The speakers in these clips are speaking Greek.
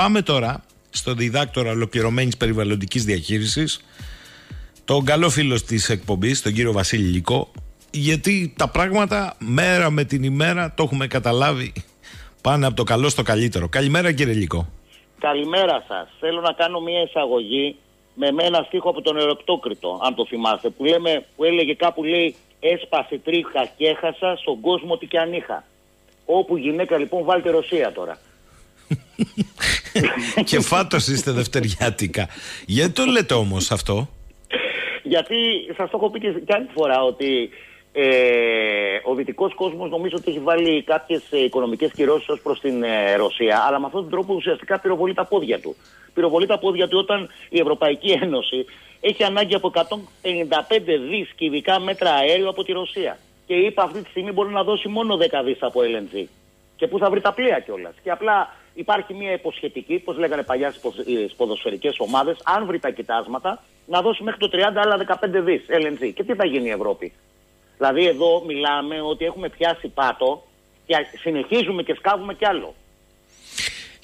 πάμε τώρα στον διδάκτορα ολοκληρωμένης περιβαλλοντικής διαχείρισης, τον καλό φίλο της εκπομπής, τον κύριο Βασίλη Λυκό, γιατί τα πράγματα μέρα με την ημέρα το έχουμε καταλάβει πάνε από το καλό στο καλύτερο. Καλημέρα κύριε Λυκό. Καλημέρα σας. Θέλω να κάνω μια εισαγωγή με ένα στίχο από τον Ερωτόκριτο, αν το θυμάστε, που, λέμε, που έλεγε κάπου λέει «Έσπασε τρίχα και έχασα στον κόσμο τι και αν είχα». Όπου γυναίκα λοιπόν βάλτε Ρωσία τώρα. και φάτος είστε δευτεριάτικα. Γιατί το λέτε όμως αυτό; Γιατί σας το έχω πει και άλλη φορά ότι ε, ο δυτικός κόσμος νομίζω ότι έχει βάλει κάποιες οικονομικές κυρώσεις ως προς την ε, Ρωσία, αλλά με αυτόν τον τρόπο ουσιαστικά πυροβολεί τα πόδια του. Πυροβολεί τα πόδια του όταν η Ευρωπαϊκή Ένωση έχει ανάγκη από 155 δις κυβικά μέτρα αέριο από τη Ρωσία. Και είπα αυτή τη στιγμή μπορεί να δώσει μόνο 10 δις από LNG. Και πού θα βρει τα πλοία κιόλας. Και απλά υπάρχει μια υποσχετική, πώς λέγανε παλιά στις ποδοσφαιρικές ομάδες, αν βρει τα κοιτάσματα, να δώσει μέχρι το 30 άλλα 15 δις LNG. Και τι θα γίνει η Ευρώπη; Δηλαδή εδώ μιλάμε ότι έχουμε πιάσει πάτο και συνεχίζουμε και σκάβουμε κι άλλο.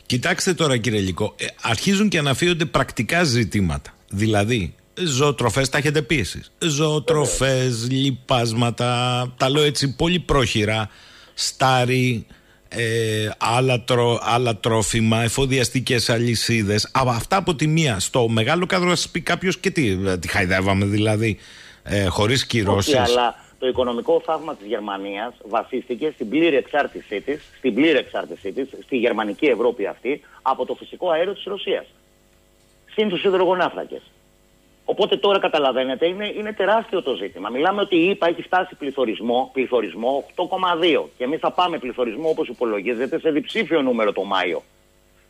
Κοιτάξτε τώρα κύριε Λυκό, ε, αρχίζουν και αναφύονται πρακτικά ζητήματα. Δηλαδή, ζωοτροφές τα έχετε πει εσείς. Ζωοτροφές, λιπάσματα, τα λέω έτσι πολύ πρόχειρα, στάρι, ε, άλλα, τρο, άλλα τρόφιμα, εφοδιαστικές αλυσίδες. Α, αυτά από τη μία. Στο μεγάλο κάδρο θα σας πει κάποιος και τι, ε, τη χαϊδεύαμε δηλαδή, ε, χωρίς κυρώσεις. Όχι, αλλά το οικονομικό θαύμα της Γερμανίας βασίστηκε στην πλήρη εξάρτησή της, στην πλήρη εξάρτησή της, στη γερμανική Ευρώπη αυτή, από το φυσικό αέριο της Ρωσίας. Συν τους υδρογονάφρακες. Οπότε τώρα καταλαβαίνετε, είναι, είναι τεράστιο το ζήτημα. Μιλάμε ότι η ΕΠΑ έχει φτάσει πληθωρισμό, πληθωρισμό 8,2 και εμείς θα πάμε πληθωρισμό όπως υπολογίζεται σε διψήφιο νούμερο το Μάιο.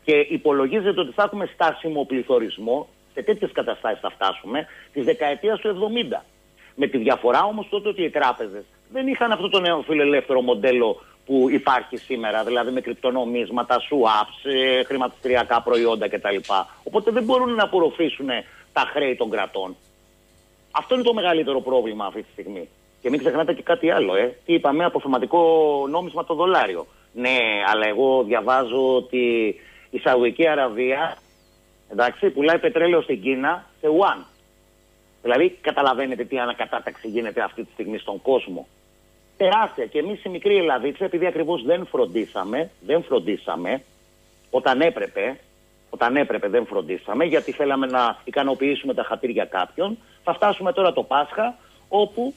Και υπολογίζεται ότι θα έχουμε στάσιμο πληθωρισμό, σε τέτοιες καταστάσεις θα φτάσουμε, της δεκαετίας του 70. Με τη διαφορά όμως τότε ότι οι τράπεζες δεν είχαν αυτό το νέο φιλελεύθερο μοντέλο που υπάρχει σήμερα, δηλαδή με κρυπτονομίσματα, swaps, ε, χρηματιστηριακά προϊόντα κτλ. Οπότε δεν μπορούν να απορροφήσουν τα χρέη των κρατών. Αυτό είναι το μεγαλύτερο πρόβλημα αυτή τη στιγμή. Και μην ξεχνάτε και κάτι άλλο, ε. Τι είπαμε, αποθεματικό νόμισμα το δολάριο. Ναι, αλλά εγώ διαβάζω ότι η Σαουδική Αραβία εντάξει, πουλάει πετρέλαιο στην Κίνα σε one. Δηλαδή, καταλαβαίνετε τι ανακατάταξη γίνεται αυτή τη στιγμή στον κόσμο. Τεράστια. Και εμείς οι μικροί Ελλαδίτσε, επειδή ακριβώς δεν φροντίσαμε, δεν φροντίσαμε όταν έπρεπε, όταν έπρεπε δεν φροντίσαμε, γιατί θέλαμε να ικανοποιήσουμε τα χατήρια κάποιων, θα φτάσουμε τώρα το Πάσχα, όπου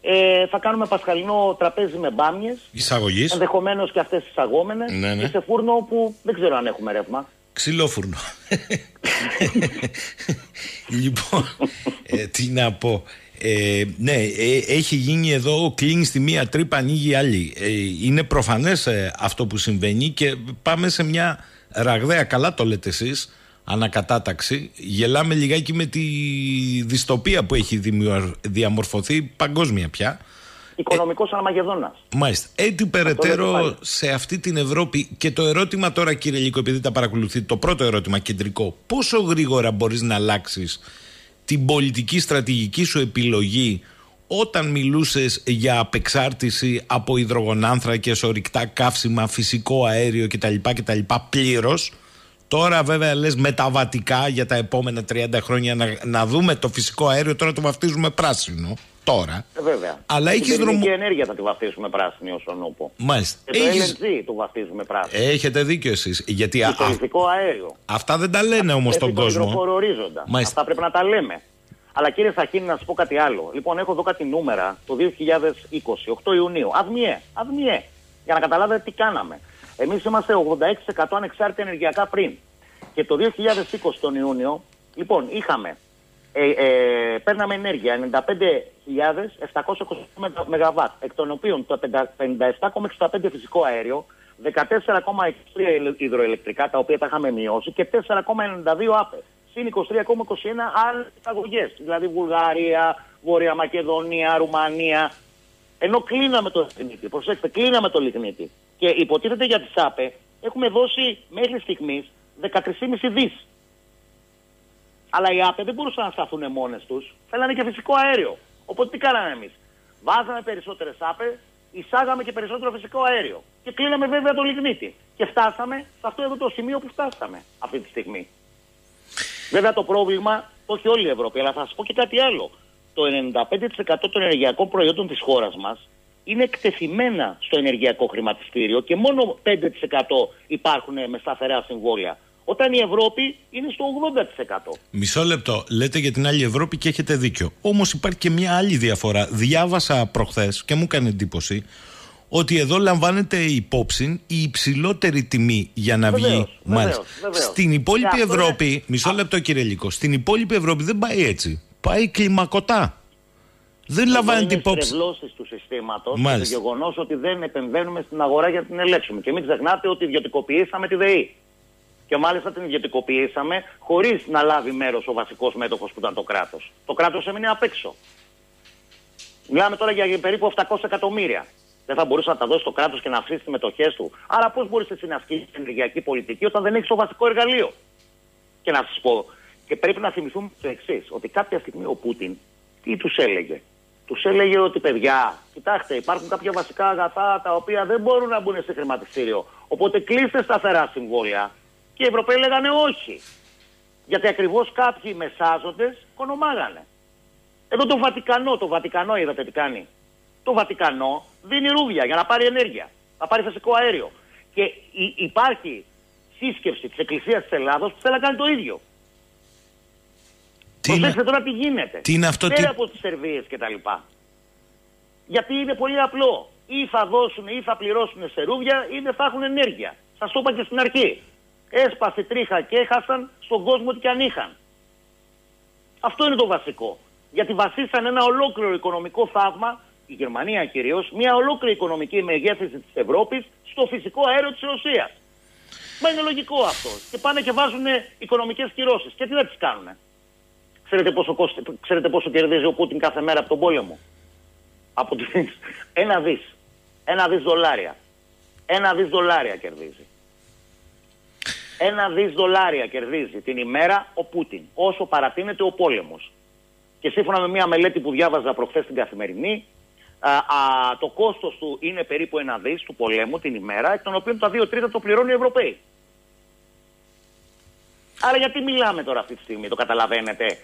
ε, θα κάνουμε πασχαλινό τραπέζι με μπάμιες. Εισαγωγής. Ενδεχομένως και αυτές εισαγόμενες. Ναι, ναι. Και σε φούρνο όπου δεν ξέρω αν έχουμε ρεύμα. Ξυλόφουρνο. λοιπόν, ε, τι να πω. Ε, ναι, ε, έχει γίνει εδώ, κλείνει στη μία τρύπα, ανοίγει η άλλη. Ε, είναι προφανές ε, αυτό που συμβαίνει και πάμε σε μια ραγδαία, καλά το λέτε εσείς, ανακατάταξη. Γελάμε λιγάκι με τη δυστοπία που έχει διαμορφωθεί παγκόσμια πια. Οικονομικός ε, Αρμαγεδόνας. Μάλιστα. Έτσι περαιτέρω σε αυτή την Ευρώπη και το ερώτημα τώρα κύριε Λίκο επειδή τα παρακολουθεί το πρώτο ερώτημα κεντρικό πόσο γρήγορα μπορείς να αλλάξεις την πολιτική στρατηγική σου επιλογή όταν μιλούσες για απεξάρτηση από υδρογονάνθρακες, ορυκτά καύσιμα, φυσικό αέριο κτλ. κτλ πλήρως Τώρα βέβαια λες μεταβατικά για τα επόμενα 30 χρόνια να, να δούμε το φυσικό αέριο τώρα το βαφτίζουμε πράσινο τώρα. Ε, βέβαια. Αλλά έχει δρομο... ελληνική ενέργεια θα τη βαφτίσουμε πράσινη ως ονούπο. Μάλιστα. Και το Έχεις... LNG το βαφτίζουμε πράσινο. Έχετε δίκιο εσείς. Γιατί Και α... το φυσικό αέριο. αυτά δεν τα λένε όμως Έχει στον το κόσμο. υδροφορορίζοντα. Μάλιστα. Αυτά πρέπει να τα λέμε. Αλλά κύριε Σαχίνη, να σας πω κάτι άλλο. Λοιπόν, έχω εδώ κάτι νούμερα το 2020, 8 Ιουνίου. Αδμιέ, αδμιέ. Για να καταλάβετε τι κάναμε. Εμείς είμαστε 86% ανεξάρτητοι ενεργειακά πριν. Και το 2020 τον Ιούνιο, λοιπόν, είχαμε, ε, ε, παίρναμε ενέργεια 95.720 ΜΒ, εκ των οποίων το 57,65 φυσικό αέριο, 14,63 υδροελεκτρικά, τα οποία τα είχαμε μειώσει, και 4,92 άπε. Συν 23,21 άλλες εισαγωγές. Δηλαδή Βουλγαρία, Βόρεια Μακεδονία, Ρουμανία. Ενώ κλείναμε το λιγνίτη. Προσέξτε, κλείναμε το λιγνίτη. Και υποτίθεται για τι ΑΠΕ έχουμε δώσει μέχρι στιγμής 13,5 δις. Αλλά οι ΑΠΕ δεν μπορούσαν να σταθούν μόνες τους. Θέλανε και φυσικό αέριο. Οπότε τι κάναμε εμείς. Βάζαμε περισσότερες ΑΠΕ, εισάγαμε και περισσότερο φυσικό αέριο. Και κλείναμε βέβαια το λιγνίτη. Και φτάσαμε σε αυτό εδώ το σημείο που φτάσαμε αυτή τη στιγμή. Βέβαια το πρόβλημα, όχι όλη η Ευρώπη, αλλά θα σας πω και κάτι άλλο. Το 95% των ενεργειακών προϊόντων της χώρας μας είναι εκτεθειμένα στο ενεργειακό χρηματιστήριο και μόνο 5% υπάρχουν με σταθερά συμβόλαια. Όταν η Ευρώπη είναι στο 80%. Μισό λεπτό. Λέτε για την άλλη Ευρώπη και έχετε δίκιο. Όμως υπάρχει και μια άλλη διαφορά. Διάβασα προχθές και μου έκανε εντύπωση ότι εδώ λαμβάνεται υπόψη η υψηλότερη τιμή για να Βεβαίως, βγει. βεβαίως, βεβαίως. Στην υπόλοιπη Και αυτό Ευρώπη, είναι- μισό λεπτό κύριε Λίκο, στην υπόλοιπη Ευρώπη δεν πάει έτσι. Πάει κλιμακωτά. Δεν λαμβάνεται είναι υπόψη. στρεβλώσεις του συστήματος και το Μάλιστα. γεγονός ότι δεν επεμβαίνουμε στην αγορά για να την ελέγξουμε. Και μην ξεχνάτε ότι ιδιωτικοποιήσαμε τη ΔΕΗ. Και μάλιστα την ιδιωτικοποιήσαμε χωρίς να λάβει μέρος ο βασικός μέτοχος που ήταν το κράτος. Το κράτος έμεινε απ' έξω. Μιλάμε τώρα για περίπου 700 εκατομμύρια. Δεν θα μπορούσε να τα δώσει το κράτος και να αυξήσει τις μετοχές του. Άρα, πώς μπορείς εσύ να ασκήσεις την ενεργειακή πολιτική όταν δεν έχεις το βασικό εργαλείο; Και να σας πω, και πρέπει να θυμηθούμε το εξής, ότι κάποια στιγμή ο Πούτιν τι τους έλεγε; Τους έλεγε ότι παιδιά, κοιτάξτε, υπάρχουν κάποια βασικά αγαθά τα οποία δεν μπορούν να μπουν σε χρηματιστήριο. Οπότε κλείστε σταθερά συμβόλαια. Και οι Ευρωπαίοι λέγανε όχι. Γιατί ακριβώς κάποιοι μεσάζοντες κονομάγανε. Εδώ το Βατικανό, το Βατικανό είδατε τι κάνει. Το Βατικανό δίνει ρούβια για να πάρει ενέργεια, να πάρει φυσικό αέριο. Και υ- υπάρχει σύσκεψη της Εκκλησίας της Ελλάδος που θέλει να κάνει το ίδιο. Τι είναι, Προσέξτε τώρα τι γίνεται. τι είναι αυτό, Πέρα τι- από τις σερβίες κτλ. Γιατί είναι πολύ απλό. Ή θα δώσουν ή θα πληρώσουν σε ρούβια ή δεν θα έχουν ενέργεια. Σας το είπα και στην αρχή. Έσπασε τρίχα και έχασαν στον κόσμο ό,τι και αν είχαν. Αυτό είναι το βασικό. Γιατί βασίσαν ένα ολόκληρο οικονομικό θαύμα, η Γερμανία κυρίως, μια ολόκληρη οικονομική μεγέθυνση της Ευρώπης στο φυσικό αέριο της Ρωσίας. Μα είναι λογικό αυτό. Και πάνε και βάζουν οικονομικές κυρώσεις. Και τι δεν τις κάνουν. Ξέρετε πόσο, κόστη- ξέρετε πόσο κερδίζει ο Πούτιν κάθε μέρα από τον πόλεμο; Από τις... Ένα δις. Ένα δις δολάρια. Ένα δις δολάρια κερδίζει. Ένα δις δολάρια κερδίζει την ημέρα ο Πούτιν. Όσο παρατείνεται ο πόλεμος. Και σύμφωνα με μια μελέτη που διάβαζα προχθές στην Καθημερινή, α, α, το κόστος του είναι περίπου ένα δις του πολέμου την ημέρα, εκ των οποίων τα δύο τρίτα το πληρώνουν οι Ευρωπαίοι. Άρα γιατί μιλάμε τώρα αυτή τη στιγμή, το καταλαβαίνετε;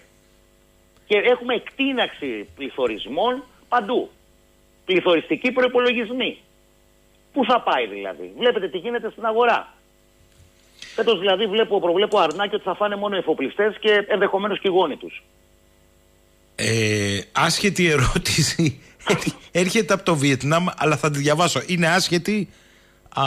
Και έχουμε εκτείναξη πληθωρισμών παντού. Πληθωριστικοί προπολογισμοί. Πού θα πάει δηλαδή; Βλέπετε τι γίνεται στην αγορά. Φέτος δηλαδή βλέπω, προβλέπω αρνάκι ότι θα φάνε μόνο οι εφοπλιστές και ενδεχομένως και οι γόνοι τους. Ε, άσχετη ερώτηση. Έρχεται από το Βιετνάμ, αλλά θα τη διαβάσω. Είναι άσχετη. Α,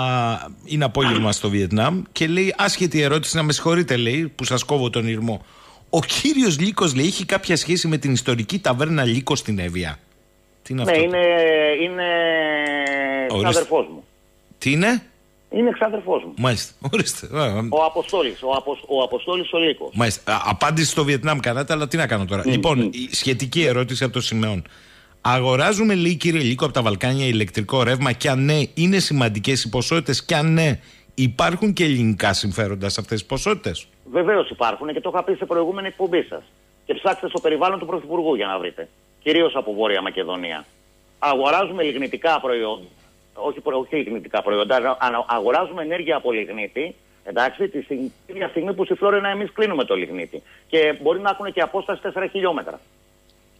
είναι απόγευμα στο Βιετνάμ και λέει άσχετη ερώτηση, να με συγχωρείτε λέει που σας κόβω τον ήρμο. Ο κύριος Λύκος λέει έχει κάποια σχέση με την ιστορική ταβέρνα Λύκος στην Εύβοια. Τι είναι Ναι, αυτό; είναι, είναι Ορίστε. ξάδερφός μου. Τι είναι; Είναι ξάδερφός μου. Μάλιστα. Ορίστε. Α, α, Ο Αποστόλης, ο, Απο, ο Αποστόλης ο Λύκος. Μάλιστα. Α, απάντηση στο Βιετνάμ κάνατε, αλλά τι να κάνω τώρα. λοιπόν, η σχετική ερώτηση από το Σιμεών. Αγοράζουμε, λέει κύριε Λύκο, από τα Βαλκάνια ηλεκτρικό ρεύμα και αν ναι, είναι σημαντικές οι ποσότητες και αν ναι, υπάρχουν και ελληνικά συμφέροντα σε αυτές τις ποσότητες; Βεβαίως υπάρχουν και το είχα πει σε προηγούμενη εκπομπή σας. Και ψάξτε στο περιβάλλον του Πρωθυπουργού για να βρείτε. Κυρίως από Βόρεια Μακεδονία. Αγοράζουμε λιγνητικά προϊόντα. Όχι, προ- όχι λιγνητικά προϊόντα, αλλά ανα- αγοράζουμε ενέργεια από λιγνίτη. Εντάξει, τη στιγ- ίδια στιγμή που στη Φλόρινα εμείς κλείνουμε το λιγνίτη. Και μπορεί να έχουν και απόσταση 4 χιλιόμετρα.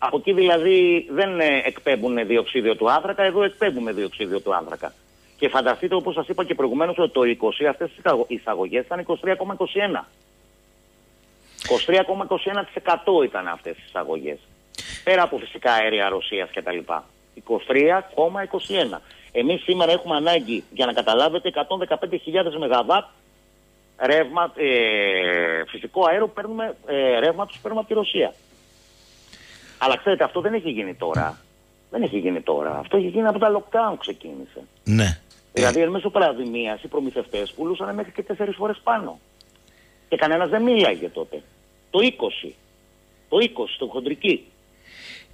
Από εκεί δηλαδή δεν ε, εκπέμπουν διοξίδιο του άνθρακα, εδώ εκπέμπουμε διοξίδιο του άνθρακα. Και φανταστείτε, όπως σας είπα και προηγουμένως, ότι το 20 αυτές οι εισαγωγές ήταν 23,21. 23,21% ήταν αυτές οι εισαγωγές. Πέρα από φυσικά αέρια Ρωσίας κτλ. 23,21. Εμείς σήμερα έχουμε ανάγκη, για να καταλάβετε, 115.000 ΜΒ ρεύμα, ε, φυσικό αέριο που παίρνουμε, ε, ρεύμα τους παίρνουμε από τη Ρωσία. Αλλά ξέρετε, αυτό δεν έχει γίνει τώρα. Δεν έχει γίνει τώρα. Αυτό έχει γίνει από τα lockdown ξεκίνησε. Ναι. Δηλαδή, εν μέσω παραδημίας οι προμηθευτές πουλούσαν μέχρι και τέσσερις φορές πάνω. Και κανένας δεν μίλαγε τότε. Το 20. Το 20 στο χοντρική.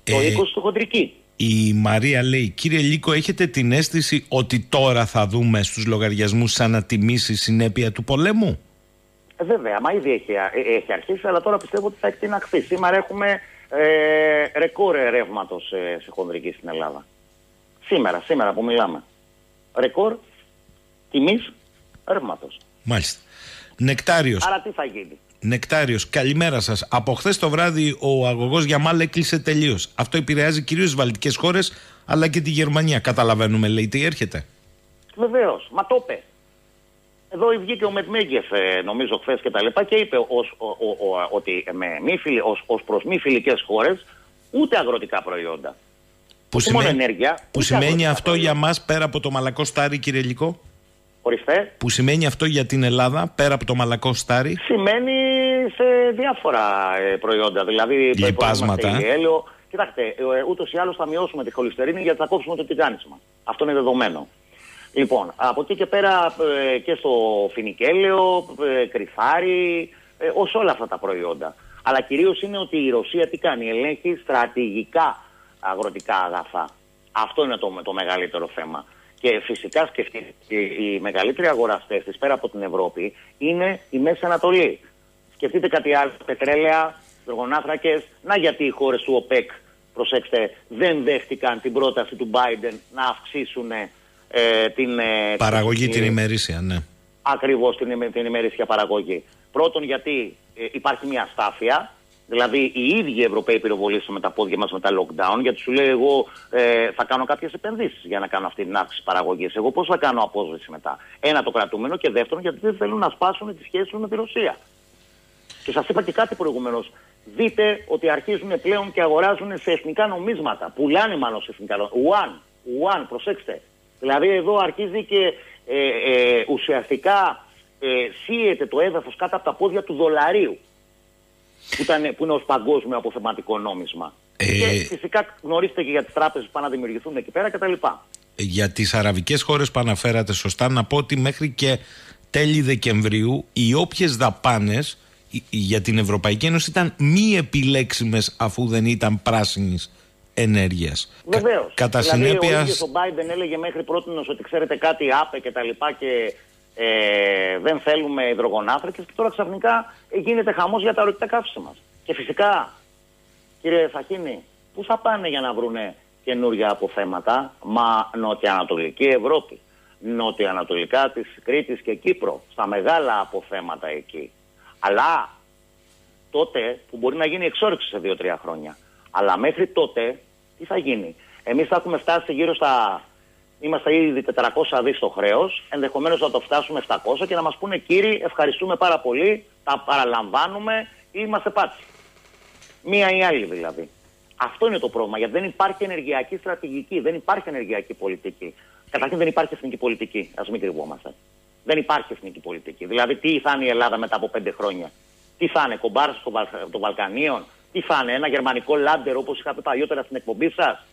Το Ε, 20 στο χοντρική. Η Μαρία λέει, κύριε Λύκο, έχετε την αίσθηση ότι τώρα θα δούμε στους λογαριασμούς σαν να τιμήσει συνέπεια του πολέμου; Ε, βέβαια, μα ήδη έχει, α- ε, έχει αρχίσει, αλλά τώρα πιστεύω ότι θα εκτιναχθεί. Σήμερα έχουμε ε, ρεκόρ ρεύματο σε χονδρική στην Ελλάδα. Σήμερα, σήμερα που μιλάμε. Ρεκόρ τιμής ρεύματος. Μάλιστα. Νεκτάριος. Άρα τι θα γίνει; Νεκτάριος, καλημέρα σας. Από χθες το βράδυ ο αγωγός Γιαμάλ έκλεισε τελείως. Αυτό επηρεάζει κυρίως τι βαλτικές χώρες αλλά και τη Γερμανία. Καταλαβαίνουμε, λέει, τι έρχεται. Βεβαίως, μα το είπε. Εδώ βγήκε ο Μετμέγκεφ, ε, νομίζω, χθες και τα λοιπά και είπε ως, ο, ο, ότι με μη φιλ, ως, ως προς μη φιλικές χώρες ούτε αγροτικά προϊόντα. Που, σημαίνει, ενέργεια, που σημαίνει αυτό προϊόντα. για μας πέρα από το μαλακό στάρι, κύριε Λυκό; Ορίστε. Που σημαίνει αυτό για την Ελλάδα πέρα από το μαλακό στάρι; Σημαίνει σε διάφορα ε, προϊόντα. Δηλαδή, Λιπάσματα. Έλαιο. Κοιτάξτε, ε, ούτως ή άλλως θα μειώσουμε τη χολυστερίνη γιατί θα κόψουμε το τηγάνισμα. Αυτό είναι δεδομένο. Λοιπόν, από εκεί και πέρα ε, και στο φινικέλαιο, ε, κρυφάρι, ε, ως όλα αυτά τα προϊόντα. Αλλά κυρίως είναι ότι η Ρωσία τι κάνει, ελέγχει στρατηγικά αγροτικά αγαθά. Αυτό είναι το, το μεγαλύτερο θέμα. Και φυσικά σκεφτείτε, οι μεγαλύτεροι αγοραστές της πέρα από την Ευρώπη είναι η Μέση Ανατολή. Σκεφτείτε κάτι άλλο, πετρέλαια, δρογονάθρακες, να γιατί οι χώρες του ΟΠΕΚ, προσέξτε, δεν δέχτηκαν την πρόταση του Biden να αυξήσουν ε, την ε, παραγωγή την, την ημερήσια, ναι. Ακριβώς την, την ημερήσια παραγωγή. Πρώτον, γιατί ε, υπάρχει μια στάφεια. Δηλαδή, οι ίδιοι οι Ευρωπαίοι πυροβολήσαν με τα πόδια μας με τα lockdown, γιατί σου λέει: Εγώ ε, θα κάνω κάποιες επενδύσεις για να κάνω αυτή την αύξηση παραγωγής. Εγώ πώς θα κάνω απόσβεση μετά; Ένα το κρατούμενο και δεύτερον, γιατί δεν θέλουν να σπάσουν τι σχέσει με τη Ρωσία. Και σας είπα και κάτι προηγουμένως. Δείτε ότι αρχίζουν πλέον και αγοράζουν σε εθνικά νομίσματα. Πουλάνε μάλλον σε εθνικά νομίσματα. One, one, προσέξτε. Δηλαδή εδώ αρχίζει και ε, ε, ουσιαστικά ε, σύεται το έδαφος κάτω από τα πόδια του δολαρίου που, ήταν, που είναι ως παγκόσμιο αποθεματικό νόμισμα. Ε, και φυσικά γνωρίστε και για τις τράπεζες που πάνε να δημιουργηθούν εκεί πέρα κτλ. Για τις αραβικές χώρες που αναφέρατε σωστά να πω ότι μέχρι και τέλη Δεκεμβρίου οι όποιες δαπάνες για την Ευρωπαϊκή Ένωση ήταν μη επιλέξιμες αφού δεν ήταν πράσινης ενέργειας. Βεβαίως. Κατά δηλαδή, συνέπεια. Ο ίδιος ο Biden έλεγε μέχρι πρώτη ότι ξέρετε κάτι άπε και τα λοιπά και ε, δεν θέλουμε υδρογονάθρακε και τώρα ξαφνικά γίνεται χαμός για τα ορυκτά καύσιμα. Και φυσικά, κύριε Φαχίνη, πού θα πάνε για να βρουνε καινούργια αποθέματα, μα νοτιοανατολική Ευρώπη. Νοτιοανατολικά της Κρήτης και Κύπρο, στα μεγάλα αποθέματα εκεί. Αλλά τότε που μπορεί να γίνει εξόρυξη σε 2-3 χρόνια. Αλλά μέχρι τότε τι θα γίνει; Εμείς θα έχουμε φτάσει γύρω στα. Είμαστε ήδη 400 δις στο χρέος. Ενδεχομένως να το φτάσουμε 700 και να μας πούνε κύριοι, ευχαριστούμε πάρα πολύ, τα παραλαμβάνουμε ή είμαστε πάτσι. Μία ή άλλη δηλαδή. Αυτό είναι το πρόβλημα. Γιατί δεν υπάρχει ενεργειακή στρατηγική, δεν υπάρχει ενεργειακή πολιτική. Καταρχήν δεν υπάρχει εθνική πολιτική. Α μην κρυβόμαστε. Δεν υπάρχει εθνική πολιτική. Δηλαδή, τι θα είναι η Ελλάδα μετά από πέντε χρόνια; Τι θα είναι, κομπάρα των Βαλκανίων, τι θα είναι, ένα γερμανικό λάντερ όπως είχα πει παλιότερα στην εκπομπή σας;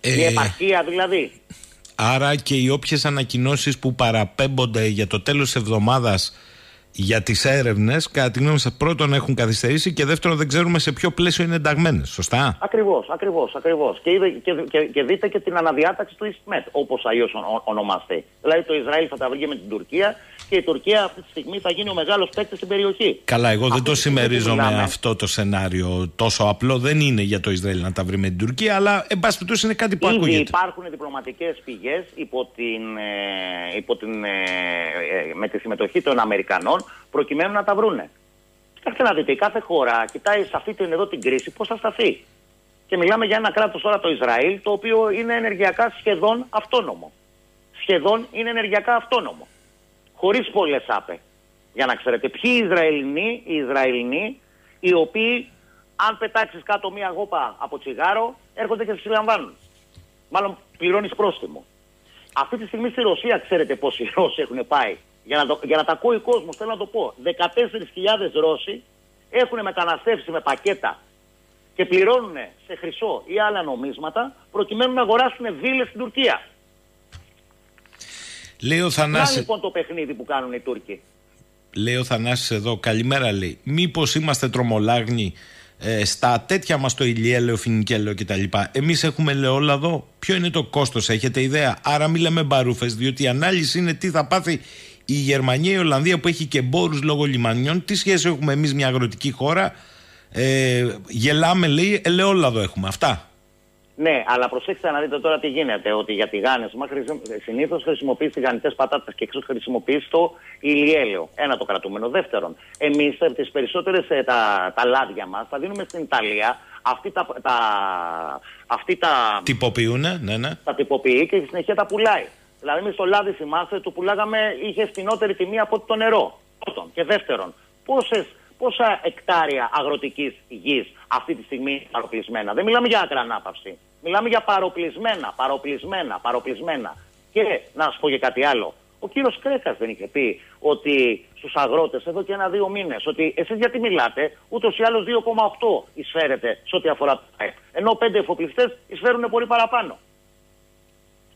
Ε, η επαρχία δηλαδή. Άρα και οι όποιες ανακοινώσεις που παραπέμπονται για το τέλος της εβδομάδας για τις έρευνες, κατά τη γνώμη σας, πρώτον έχουν καθυστερήσει και δεύτερον δεν ξέρουμε σε ποιο πλαίσιο είναι ενταγμένες. Σωστά; Ακριβώς, ακριβώς. Ακριβώς. Και, και, και, και, δείτε και την αναδιάταξη του ΙΣΜΕΤ, όπως αλλιώς ονομαστεί. Δηλαδή το Ισραήλ θα τα βρει με την Τουρκία και η Τουρκία αυτή τη στιγμή θα γίνει ο μεγάλος παίκτης στην περιοχή. Καλά, εγώ δεν το συμμερίζομαι αυτό το σενάριο. Τόσο απλό δεν είναι για το Ισραήλ να τα βρει με την Τουρκία, αλλά εν πάση περιπτώσει είναι κάτι που Ήδη ακούγεται. Υπάρχουν διπλωματικές πηγές υπό την, ε, υπό την, ε, ε, με τη συμμετοχή των Αμερικανών προκειμένου να τα βρούνε. Κοιτάξτε να δείτε, η κάθε χώρα κοιτάει σε αυτή την εδώ την κρίση πώς θα σταθεί. Και μιλάμε για ένα κράτος τώρα το Ισραήλ, το οποίο είναι ενεργειακά σχεδόν αυτόνομο. Σχεδόν είναι ενεργειακά αυτόνομο χωρίς πολλέ άπε. Για να ξέρετε, ποιοι Ισραηλινοί, οι Ισραηλινοί, οι οποίοι αν πετάξεις κάτω μία γόπα από τσιγάρο, έρχονται και σε συλλαμβάνουν. Μάλλον πληρώνεις πρόστιμο. Αυτή τη στιγμή στη Ρωσία, ξέρετε πόσοι Ρώσοι έχουν πάει. Για να, το, για να τα ακούει ο κόσμος, θέλω να το πω. 14.000 Ρώσοι έχουν μεταναστεύσει με πακέτα και πληρώνουν σε χρυσό ή άλλα νομίσματα προκειμένου να αγοράσουν βίλες στην Τουρκία. Λέει ο Θανάσης... Να λοιπόν το παιχνίδι που κάνουν οι Τούρκοι. Λέει ο Θανάσης εδώ, καλημέρα λέει. Μήπως είμαστε τρομολάγνοι ε, στα τέτοια μας το ηλιέλαιο, φινικέλαιο κτλ. Εμείς έχουμε ελαιόλαδο, ποιο είναι το κόστος, έχετε ιδέα; Άρα μην λέμε μπαρούφες, διότι η ανάλυση είναι τι θα πάθει η Γερμανία, η Ολλανδία που έχει και μπόρους λόγω λιμανιών. Τι σχέση έχουμε εμείς μια αγροτική χώρα; Ε, γελάμε λέει, ελαιόλαδο έχουμε. Αυτά. Ναι, αλλά προσέξτε να δείτε τώρα τι γίνεται. Ότι για τηγάνισμα συνήθως χρησιμοποιείς τηγανιτές πατάτες και έξω χρησιμοποιείς το ηλιέλαιο. Ένα το κρατούμενο. Δεύτερον, εμείς τις περισσότερες τα, τα λάδια μας τα δίνουμε στην Ιταλία. Αυτή τα, τα, αυτή τα, Τυποποιούν, ναι, ναι. Τα τυποποιεί και στη συνεχεία τα πουλάει. Δηλαδή, εμείς το λάδι, θυμάστε, το πουλάγαμε, είχε φθηνότερη τιμή από το νερό. Πρώτον. Και δεύτερον, πόσες πόσα εκτάρια αγροτικής γης αυτή τη στιγμή είναι παροπλισμένα. Δεν μιλάμε για ακρανάπαυση. Μιλάμε για παροπλισμένα, παροπλισμένα, παροπλισμένα. Και να σα πω και κάτι άλλο. Ο κύριος Κρέκας δεν είχε πει ότι στους αγρότες εδώ και ένα-δύο μήνες ότι εσείς γιατί μιλάτε, ούτως ή άλλως 2,8 εισφέρετε σε ό,τι αφορά το ΑΕΠ. Ενώ πέντε εφοπλιστές εισφέρουν πολύ παραπάνω.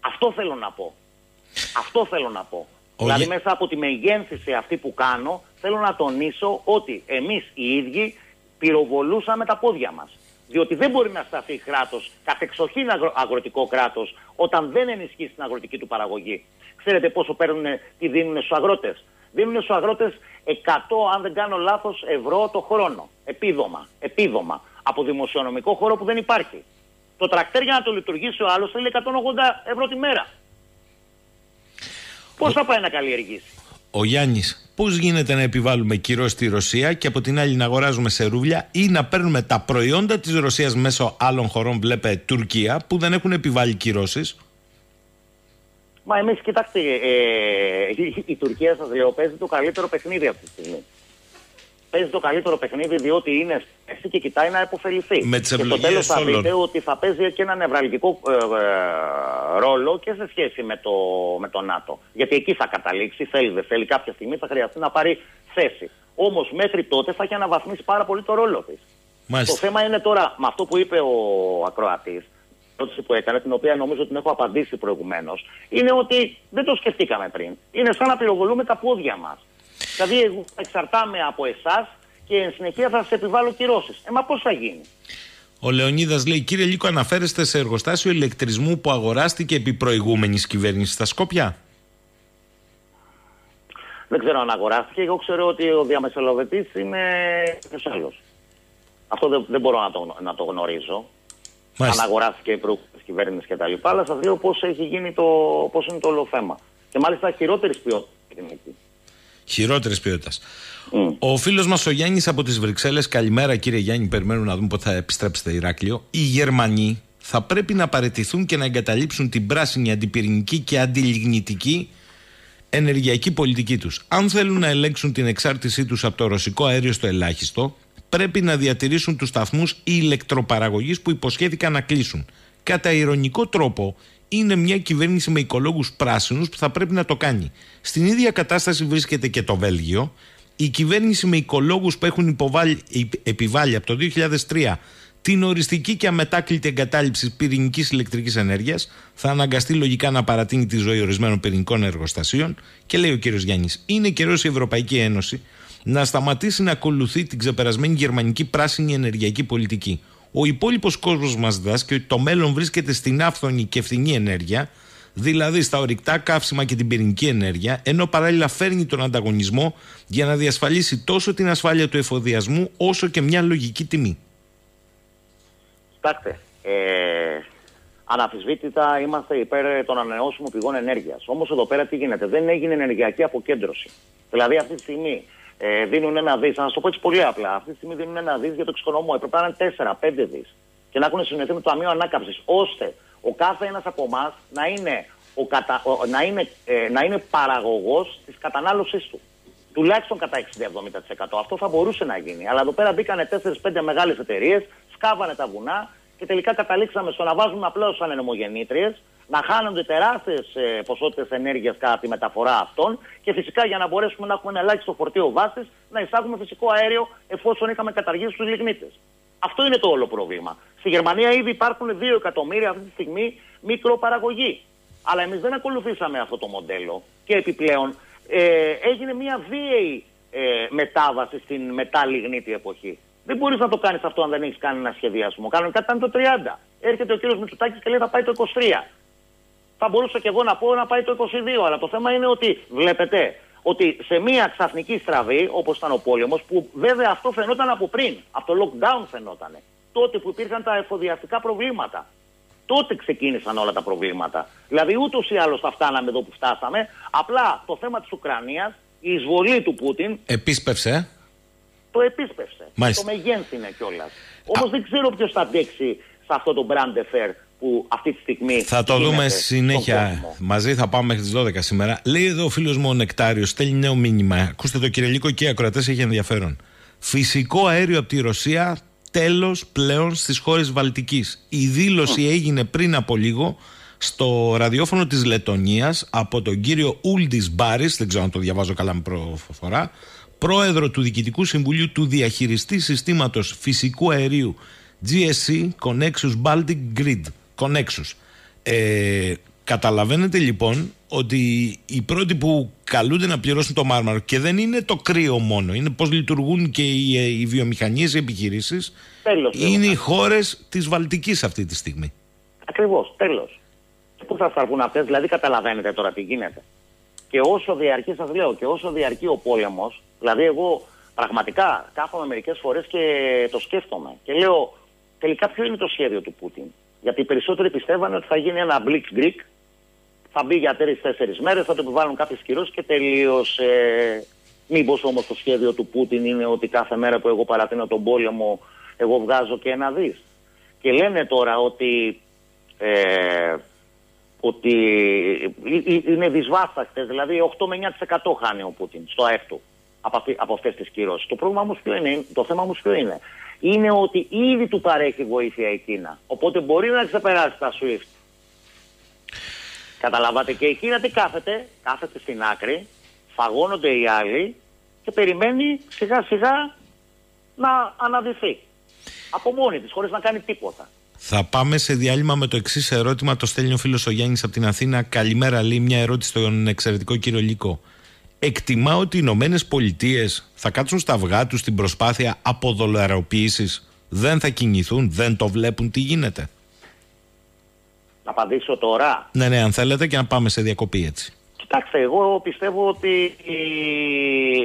Αυτό θέλω να πω. Αυτό θέλω να πω. Δηλαδή μέσα από τη μεγένθηση αυτή που κάνω θέλω να τονίσω ότι εμείς οι ίδιοι πυροβολούσαμε τα πόδια μας. Διότι δεν μπορεί να σταθεί κράτος, κατεξοχήν αγρο, αγροτικό κράτος, όταν δεν ενισχύσει την αγροτική του παραγωγή. Ξέρετε πόσο παίρνουν, τι δίνουν στους αγρότες; Δίνουν στους αγρότες 100, αν δεν κάνω λάθος, ευρώ το χρόνο. Επίδομα. Επίδομα. Από δημοσιονομικό χώρο που δεν υπάρχει. Το τρακτέρ για να το λειτουργήσει ο άλλος θέλει 180 ευρώ τη μέρα. Πώ θα πάει να καλλιεργήσει; Ο Γιάννης, πώς γίνεται να επιβάλλουμε κυρώσεις στη Ρωσία και από την άλλη να αγοράζουμε σε ρούβλια ή να παίρνουμε τα προϊόντα της Ρωσίας μέσω άλλων χωρών, βλέπε Τουρκία, που δεν έχουν επιβάλει κυρώσεις; Μα εμείς, κοιτάξτε, ε, η, η Τουρκία, σας λέω, παίζει το καλύτερο παιχνίδι αυτή τη στιγμή παίζει το καλύτερο παιχνίδι διότι είναι εσύ και κοιτάει να υποφεληθεί. Με και στο τέλος θα δείτε ότι θα παίζει και ένα νευραλγικό ε, ε, ρόλο και σε σχέση με το, με το ΝΑΤΟ. Γιατί εκεί θα καταλήξει, θέλει δεν θέλει, κάποια στιγμή θα χρειαστεί να πάρει θέση. Όμως μέχρι τότε θα έχει αναβαθμίσει πάρα πολύ το ρόλο της. Το θέμα είναι τώρα με αυτό που είπε ο ακροατής, ερώτηση που έκανε, την οποία νομίζω ότι την έχω απαντήσει προηγουμένως, είναι ότι δεν το σκεφτήκαμε πριν. Είναι σαν να πυροβολούμε τα πόδια μας. Δηλαδή, εγώ εξαρτάμαι από εσάς και εν συνεχεία θα σας επιβάλλω κυρώσεις. Ε, μα πώς θα γίνει; Ο Λεωνίδας λέει: Κύριε Λίκο, αναφέρεστε σε εργοστάσιο ηλεκτρισμού που αγοράστηκε επί προηγούμενης κυβέρνησης στα Σκόπια; Δεν ξέρω αν αγοράστηκε. Εγώ ξέρω ότι ο διαμεσολαβητής είναι κάποιος άλλος. Αυτό δεν, δεν μπορώ να το, να το γνωρίζω. Μάλιστα. Αν αγοράστηκε η προηγούμενης κυβέρνησης κτλ. Αλλά σας λέω πώς έχει γίνει το, πώς είναι το όλο θέμα. Και μάλιστα χειρότερης ποιότητας Χειρότερης ποιότητας. Mm. Ο φίλος μας ο Γιάννης από τις Βρυξέλλες, καλημέρα κύριε Γιάννη, περιμένουμε να δούμε πότε θα επιστρέψετε Ηράκλειο. Οι Γερμανοί θα πρέπει να παραιτηθούν και να εγκαταλείψουν την πράσινη, αντιπυρηνική και αντιλιγνητική ενεργειακή πολιτική τους. Αν θέλουν να ελέγξουν την εξάρτησή τους από το ρωσικό αέριο στο ελάχιστο, πρέπει να διατηρήσουν τους σταθμούς ηλεκτροπαραγωγής που υποσχέθηκαν να κλείσουν. Κατά ηρωνικό τρόπο, είναι μια κυβέρνηση με οικολόγους πράσινους που θα πρέπει να το κάνει. Στην ίδια κατάσταση βρίσκεται και το Βέλγιο. Η κυβέρνηση με οικολόγους που έχουν υποβάλει, επιβάλει από το 2003 την οριστική και αμετάκλητη εγκατάλειψη πυρηνικής ηλεκτρικής ενέργειας θα αναγκαστεί λογικά να παρατείνει τη ζωή ορισμένων πυρηνικών εργοστασίων. Και λέει ο κ. Γιάννης, είναι καιρός η Ευρωπαϊκή Ένωση να σταματήσει να ακολουθεί την ξεπερασμένη γερμανική πράσινη ενεργειακή πολιτική ο υπόλοιπος κόσμος μας διδάσκει ότι το μέλλον βρίσκεται στην άφθονη και φθηνή ενέργεια, δηλαδή στα ορυκτά καύσιμα και την πυρηνική ενέργεια, ενώ παράλληλα φέρνει τον ανταγωνισμό για να διασφαλίσει τόσο την ασφάλεια του εφοδιασμού όσο και μια λογική τιμή. Κοιτάξτε, ε, αναφυσβήτητα είμαστε υπέρ των ανανεώσιμων πηγών ενέργειας. Όμως εδώ πέρα τι γίνεται, δεν έγινε ενεργειακή αποκέντρωση. Δηλαδή αυτή τη στιγμή ε, δίνουν ένα δις. Να σας το πω έτσι πολύ απλά. Αυτή τη στιγμή δίνουν ένα δις για το εξοικονομώ. Έπρεπε να είναι 4-5 δις. Και να έχουν συνοηθεί με το Ταμείο Ανάκαμψης. ώστε ο κάθε ένας από εμάς να είναι, ο κατα... να είναι, ε, να είναι παραγωγός της κατανάλωσής του. Τουλάχιστον κατά 60-70%. Αυτό θα μπορούσε να γίνει. Αλλά εδώ πέρα μπήκανε 4-5 μεγάλες εταιρείες, σκάβανε τα βουνά και τελικά καταλήξαμε στο να βάζουμε απλώς σαν ενομογεννήτριες να χάνονται τεράστιες ε, ποσότητες ενέργειας κατά τη μεταφορά αυτών και φυσικά για να μπορέσουμε να έχουμε ένα ελάχιστο φορτίο βάσης να εισάγουμε φυσικό αέριο εφόσον είχαμε καταργήσει τους λιγνίτες. Αυτό είναι το όλο πρόβλημα. Στη Γερμανία ήδη υπάρχουν 2 εκατομμύρια αυτή τη στιγμή μικροπαραγωγή. Αλλά εμείς δεν ακολουθήσαμε αυτό το μοντέλο και επιπλέον ε, έγινε μια βίαιη ε, μετάβαση στην μετά λιγνίτη εποχή. Δεν μπορείς να το κάνεις αυτό αν δεν έχεις κάνει ένα σχεδιασμό. Κανονικά ήταν το 30. Έρχεται ο κύριος Μητσουτάκη και λέει θα πάει το 23 θα μπορούσα και εγώ να πω να πάει το 22. Αλλά το θέμα είναι ότι βλέπετε ότι σε μια ξαφνική στραβή, όπως ήταν ο πόλεμος, που βέβαια αυτό φαινόταν από πριν, από το lockdown φαινόταν, τότε που υπήρχαν τα εφοδιαστικά προβλήματα. Τότε ξεκίνησαν όλα τα προβλήματα. Δηλαδή ούτως ή άλλως θα φτάναμε εδώ που φτάσαμε. Απλά το θέμα της Ουκρανίας, η εισβολή του Πούτιν. Επίσπευσε. Το επίσπευσε. Το μεγένθινε κιόλας. Όμως δεν ξέρω ποιος θα αντέξει σε αυτό το brand affair που αυτή τη στιγμή. Θα το δούμε συνέχεια. Μαζί θα πάμε μέχρι τις 12 σήμερα. Λέει εδώ ο φίλος μου ο Νεκτάριος, στέλνει νέο μήνυμα. Ακούστε το κύριε Λίκο και οι ακροατές έχει ενδιαφέρον. Φυσικό αέριο από τη Ρωσία τέλος πλέον στις χώρες Βαλτικής. Η δήλωση έγινε πριν από λίγο στο ραδιόφωνο της Λετωνίας από τον κύριο Ούλντις Μπάρις, δεν ξέρω αν το διαβάζω καλά με προφορά, πρόεδρο του Διοικητικού Συμβουλίου του Διαχειριστή Συστήματος Φυσικού Αερίου GSC Connexus Baltic Grid. Connexus. Ε, καταλαβαίνετε λοιπόν ότι οι πρώτοι που καλούνται να πληρώσουν το μάρμαρο και δεν είναι το κρύο μόνο, είναι πώς λειτουργούν και οι, ε, οι βιομηχανίες, οι επιχειρήσεις, είναι οι χώρες της Βαλτικής αυτή τη στιγμή. Ακριβώς, τέλος. Πού θα στραφούν αυτές, δηλαδή καταλαβαίνετε τώρα τι γίνεται. Και όσο διαρκεί, σας λέω, και όσο διαρκεί ο πόλεμος, δηλαδή εγώ πραγματικά κάθομαι μερικές φορές και το σκέφτομαι και λέω τελικά ποιο είναι το σχέδιο του Πούτιν; Γιατί οι περισσότεροι πιστεύανε ότι θα γίνει ένα Greek, θα μπει για τρει-τέσσερι μέρες, θα το επιβάλλουν κάποιες κυρώσεις και τελείωσε. Μήπως όμως το σχέδιο του Πούτιν είναι ότι κάθε μέρα που εγώ παρατείνω τον πόλεμο, εγώ βγάζω και ένα δις. Και λένε τώρα ότι, ε, ότι είναι δυσβάσταχτες, δηλαδή 8 με 9% χάνει ο Πούτιν στο ΑΕΠ του από, από αυτές τις κυρώσεις. Το, πρόβλημα όμως ποιο είναι, το θέμα όμως ποιο είναι; Είναι ότι ήδη του παρέχει βοήθεια η Κίνα. Οπότε μπορεί να ξεπεράσει τα SWIFT. Καταλαβαίνετε και η Κίνα τι κάθεται, κάθεται στην άκρη, φαγώνονται οι άλλοι και περιμένει σιγά σιγά να αναδυθεί. Από μόνη της, χωρίς να κάνει τίποτα. Θα πάμε σε διάλειμμα με το εξής ερώτημα. Το στέλνει ο φίλος ο Γιάννης από την Αθήνα. Καλημέρα, λέει μια ερώτηση στον εξαιρετικό κύριο Λίκο εκτιμά ότι οι Ηνωμένες Πολιτείες θα κάτσουν στα αυγά τους στην προσπάθεια αποδολαροποίησης, δεν θα κινηθούν, δεν το βλέπουν, τι γίνεται; Να απαντήσω τώρα. Ναι, ναι, αν θέλετε και να πάμε σε διακοπή έτσι. Κοιτάξτε, εγώ πιστεύω ότι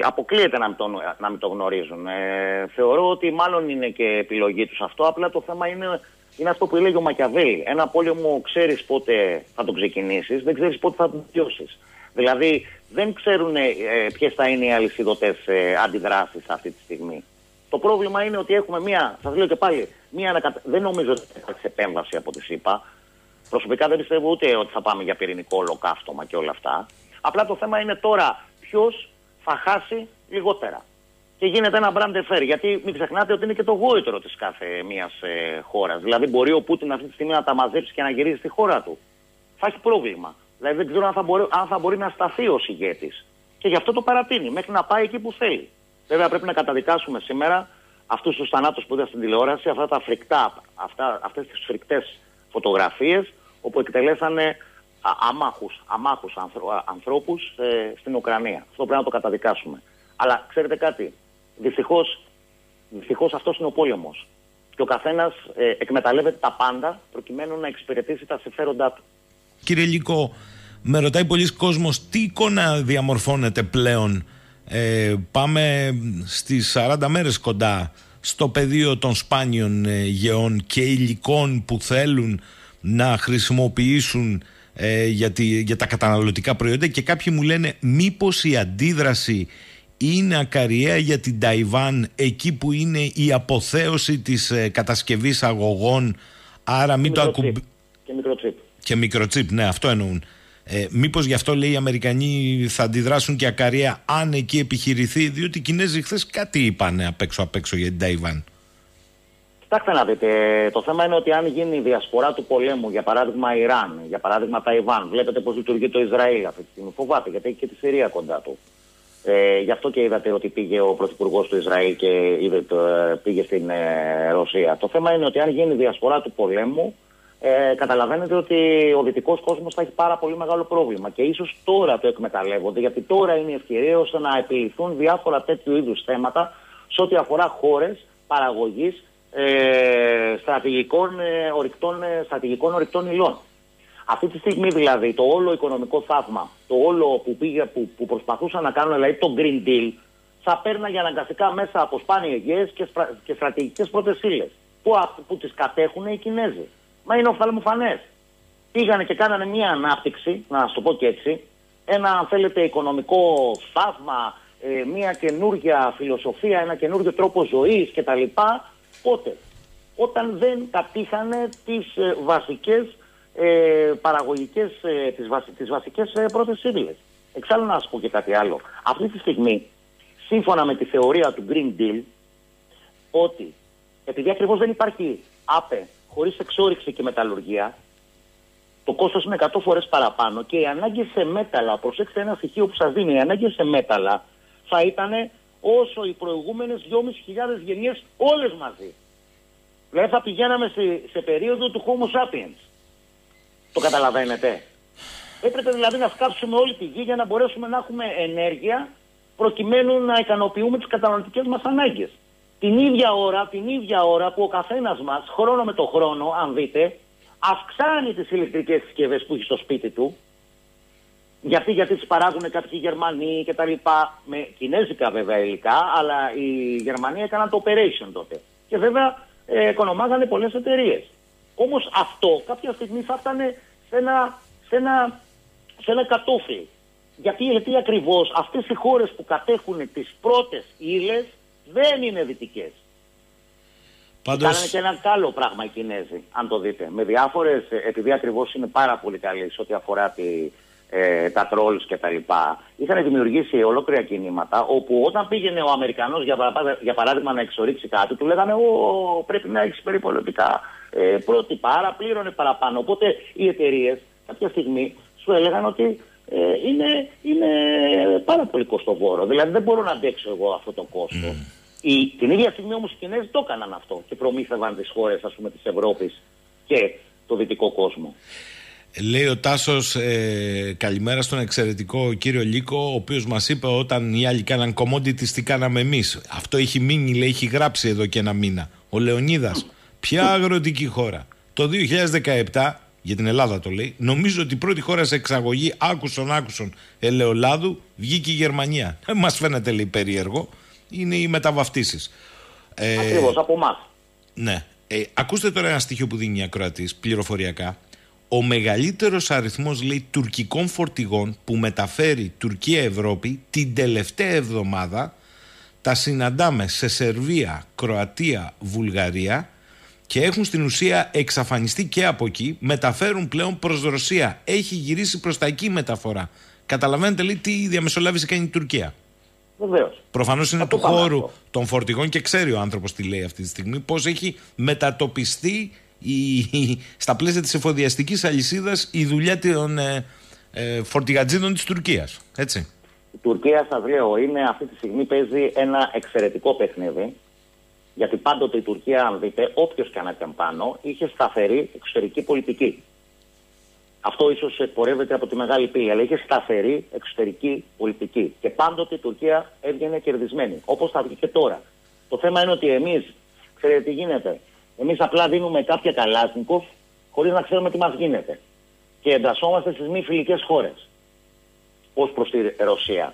αποκλείεται να μην το, να μην το γνωρίζουν. Ε, θεωρώ ότι μάλλον είναι και επιλογή τους αυτό, απλά το θέμα είναι, είναι αυτό που έλεγε ο Μακιαβέλη. Ένα πόλεμο ξέρεις πότε θα το ξεκινήσεις, δεν ξέρεις πότε θα το τελειώσεις. Δηλαδή δεν ξέρουν ε, ποιες θα είναι οι αλυσιδωτές ε, αντιδράσεις αυτή τη στιγμή. Το πρόβλημα είναι ότι έχουμε μία, σας λέω και πάλι, μία ανακατα... δεν νομίζω ότι θα υπάρξει επέμβαση από τη ΣΥΠΑ. Προσωπικά δεν πιστεύω ούτε ότι θα πάμε για πυρηνικό ολοκαύτωμα και όλα αυτά. Απλά το θέμα είναι τώρα ποιος θα χάσει λιγότερα. Και γίνεται ένα brand affair. Γιατί μην ξεχνάτε ότι είναι και το γόητρο της κάθε μια ε, χώρας. Δηλαδή, μπορεί ο Πούτιν αυτή τη στιγμή να τα μαζέψει και να γυρίσει στη χώρα του. Θα έχει πρόβλημα. Δηλαδή δεν ξέρω αν θα μπορεί, αν θα μπορεί να σταθεί ω ηγέτης. Και γι' αυτό το παρατείνει, μέχρι να πάει εκεί που θέλει. Βέβαια πρέπει να καταδικάσουμε σήμερα αυτούς τους θανάτους που είδα στην τηλεόραση, αυτά τα φρικτά, αυτά, αυτές τις φρικτές φωτογραφίες όπου εκτελέσανε αμάχους, αμάχους ανθρώπους ε, στην Ουκρανία. Αυτό πρέπει να το καταδικάσουμε. Αλλά ξέρετε κάτι, δυστυχώς, δυστυχώς αυτός είναι ο πόλεμος. Και ο καθένας ε, εκμεταλλεύεται τα πάντα προκειμένου να εξυπηρετήσει τα συμφέροντά του. Κύριε Λυκό, με ρωτάει πολλοί κόσμος τι εικόνα διαμορφώνεται πλέον. Ε, πάμε στις 40 μέρες κοντά στο πεδίο των σπάνιων ε, γεών και υλικών που θέλουν να χρησιμοποιήσουν ε, για, για τα καταναλωτικά προϊόντα και κάποιοι μου λένε μήπως η αντίδραση είναι ακαριέα για την Ταϊβάν εκεί που είναι η αποθέωση της ε, κατασκευής αγωγών άρα μην το ακουμπ... Και μικροτσίπ. Και μικροτσίπ, ναι αυτό εννοούν. Ε, Μήπως γι' αυτό λέει οι Αμερικανοί θα αντιδράσουν και ακαρία αν εκεί επιχειρηθεί, διότι οι Κινέζοι χθες κάτι είπαν απ' έξω απ' έξω για την Ταϊβάν. Κοιτάξτε να δείτε, το θέμα είναι ότι αν γίνει η διασπορά του πολέμου, για παράδειγμα Ιράν, για παράδειγμα Ταϊβάν, βλέπετε πώς λειτουργεί το Ισραήλ αυτή τη στιγμή. Φοβάται γιατί έχει και τη Συρία κοντά του. Ε, γι' αυτό και είδατε ότι πήγε ο Πρωθυπουργός του Ισραήλ και είδε, ε, πήγε στην ε, Ρωσία. Το θέμα είναι ότι αν γίνει η διασπορά του πολέμου, ε, καταλαβαίνετε ότι ο δυτικός κόσμος θα έχει πάρα πολύ μεγάλο πρόβλημα. Και ίσως τώρα το εκμεταλλεύονται, γιατί τώρα είναι η ευκαιρία ώστε να επιληθούν διάφορα τέτοιου είδους θέματα σε ό,τι αφορά χώρες παραγωγής ε, στρατηγικών, ε, ορυκτών, ε, στρατηγικών ορυκτών υλών. Αυτή τη στιγμή δηλαδή το όλο οικονομικό θαύμα, το όλο που, πήγε, που, που προσπαθούσαν να κάνουν, δηλαδή το Green Deal, θα παίρναγε αναγκαστικά μέσα από σπάνιες γέε και, και στρατηγικές πρώτες ύλες που, που τις κατέχουν οι Κινέζοι. Μα είναι οφθαλμοφανές. Πήγανε και κάνανε μια ανάπτυξη, να σου το πω και έτσι, ένα αν θέλετε οικονομικό θαύμα, ε, μια καινούργια φιλοσοφία, ένα καινούργιο τρόπο ζωής κτλ. Πότε, όταν δεν κατήχανε τις ε, βασικές ε, παραγωγικές, ε, τις, βασι, τις βασικές ε, πρώτες σύμβουλες. Εξάλλου να σας πω και κάτι άλλο. Αυτή τη στιγμή, σύμφωνα με τη θεωρία του Green Deal, ότι επειδή ακριβώς δεν υπάρχει άπε χωρίς εξόριξη και μεταλλουργία, το κόστος είναι 100 φορές παραπάνω και οι ανάγκες σε μέταλλα, προσέξτε ένα στοιχείο που σας δίνει, οι ανάγκες σε μέταλλα θα ήταν όσο οι προηγούμενες 2.500 γενιές όλες μαζί. Δηλαδή θα πηγαίναμε σε, σε περίοδο του Homo sapiens. Το καταλαβαίνετε. Έπρεπε δηλαδή να σκάψουμε όλη τη γη για να μπορέσουμε να έχουμε ενέργεια προκειμένου να ικανοποιούμε τις καταναλωτικές μας ανάγκες. Την ίδια ώρα, την ίδια ώρα που ο καθένας μας, χρόνο με το χρόνο, αν δείτε, αυξάνει τις ηλεκτρικές συσκευές που έχει στο σπίτι του, γιατί, γιατί τις παράγουν κάποιοι Γερμανοί και τα λοιπά, με κινέζικα βέβαια υλικά, αλλά η Γερμανία έκαναν το operation τότε. Και βέβαια ε, οικονομάγανε πολλές εταιρείες. Όμως αυτό κάποια στιγμή θα ήταν σε ένα, σε ένα, σε ένα κατόφλι. Γιατί, γιατί ακριβώς αυτές οι χώρες που κατέχουν τις πρώτες ύλες δεν είναι δυτικές. Πάντως... Κάνανε και ένα καλό πράγμα οι Κινέζοι, αν το δείτε. Με διάφορες, επειδή ακριβώς είναι πάρα πολύ καλή σε ό,τι αφορά τη, ε, τα τρόλς και τα λοιπά, είχαν δημιουργήσει ολόκληρα κινήματα όπου όταν πήγαινε ο Αμερικανός για, για παράδειγμα να εξορίξει κάτι, του λέγανε «Ω, πρέπει να έχεις περιπολιτικά ε, πρότυπα, άρα πλήρωνε παραπάνω». Οπότε οι εταιρείες κάποια στιγμή σου έλεγαν ότι ε, είναι, είναι πάρα πολύ κοστοβόρο. Δηλαδή δεν μπορώ να αντέξω εγώ αυτό το κόστο. Mm. Η, την ίδια στιγμή όμως οι Κινέζοι το έκαναν αυτό και προμήθευαν τις χώρες ας πούμε της Ευρώπης και το δυτικό κόσμο. Λέει ο Τάσος, ε, καλημέρα στον εξαιρετικό κύριο Λίκο, ο οποίος μας είπε όταν οι άλλοι κάναν commodities, τις κάναμε εμείς. Αυτό έχει μείνει, λέει, έχει γράψει εδώ και ένα μήνα. Ο Λεωνίδας, ποια αγροτική χώρα. Το 2017, για την Ελλάδα το λέει, νομίζω ότι η πρώτη χώρα σε εξαγωγή άκουσον άκουσον ελαιολάδου βγήκε η Γερμανία. Ε, μας φαίνεται, λέει, περίεργο. Είναι οι μεταβαφτίσεις. Ε, Ακριβώς από εμάς. Ναι. Ε, ακούστε τώρα ένα στοιχείο που δίνει η ακροατής πληροφοριακά ο μεγαλύτερος αριθμός λέει τουρκικών φορτηγών που μεταφέρει Τουρκία-Ευρώπη την τελευταία εβδομάδα τα συναντάμε σε Σερβία, Κροατία, Βουλγαρία και έχουν στην ουσία εξαφανιστεί και από εκεί, μεταφέρουν πλέον προς Ρωσία. Έχει γυρίσει προς τα εκεί μεταφορά. Καταλαβαίνετε λέει τι διαμεσολάβηση κάνει η Τουρκία. Βεβαίως. Προφανώς είναι του χώρου των φορτηγών και ξέρει ο άνθρωπος τι λέει αυτή τη στιγμή, πώς έχει μετατοπιστεί η, στα πλαίσια της εφοδιαστικής αλυσίδας η δουλειά των ε, ε, φορτηγατζίδων της Τουρκίας. Έτσι. Η Τουρκία, σας λέω, είναι αυτή τη στιγμή παίζει ένα εξαιρετικό παιχνίδι. Γιατί πάντοτε η Τουρκία, αν δείτε, όποιος και αν ήταν πάνω, είχε σταθερή εξωτερική πολιτική. Αυτό ίσως εκπορεύεται από τη μεγάλη πύλη, αλλά είχε σταθερή εξωτερική πολιτική. Και πάντοτε η Τουρκία έβγαινε κερδισμένη, όπως θα βγει και τώρα. Το θέμα είναι ότι εμείς, ξέρετε τι γίνεται, Εμείς απλά δίνουμε κάποια καλάσνικοφ χωρίς να ξέρουμε τι μας γίνεται. Και εντασσόμαστε στις μη φιλικές χώρες ως προς τη Ρωσία.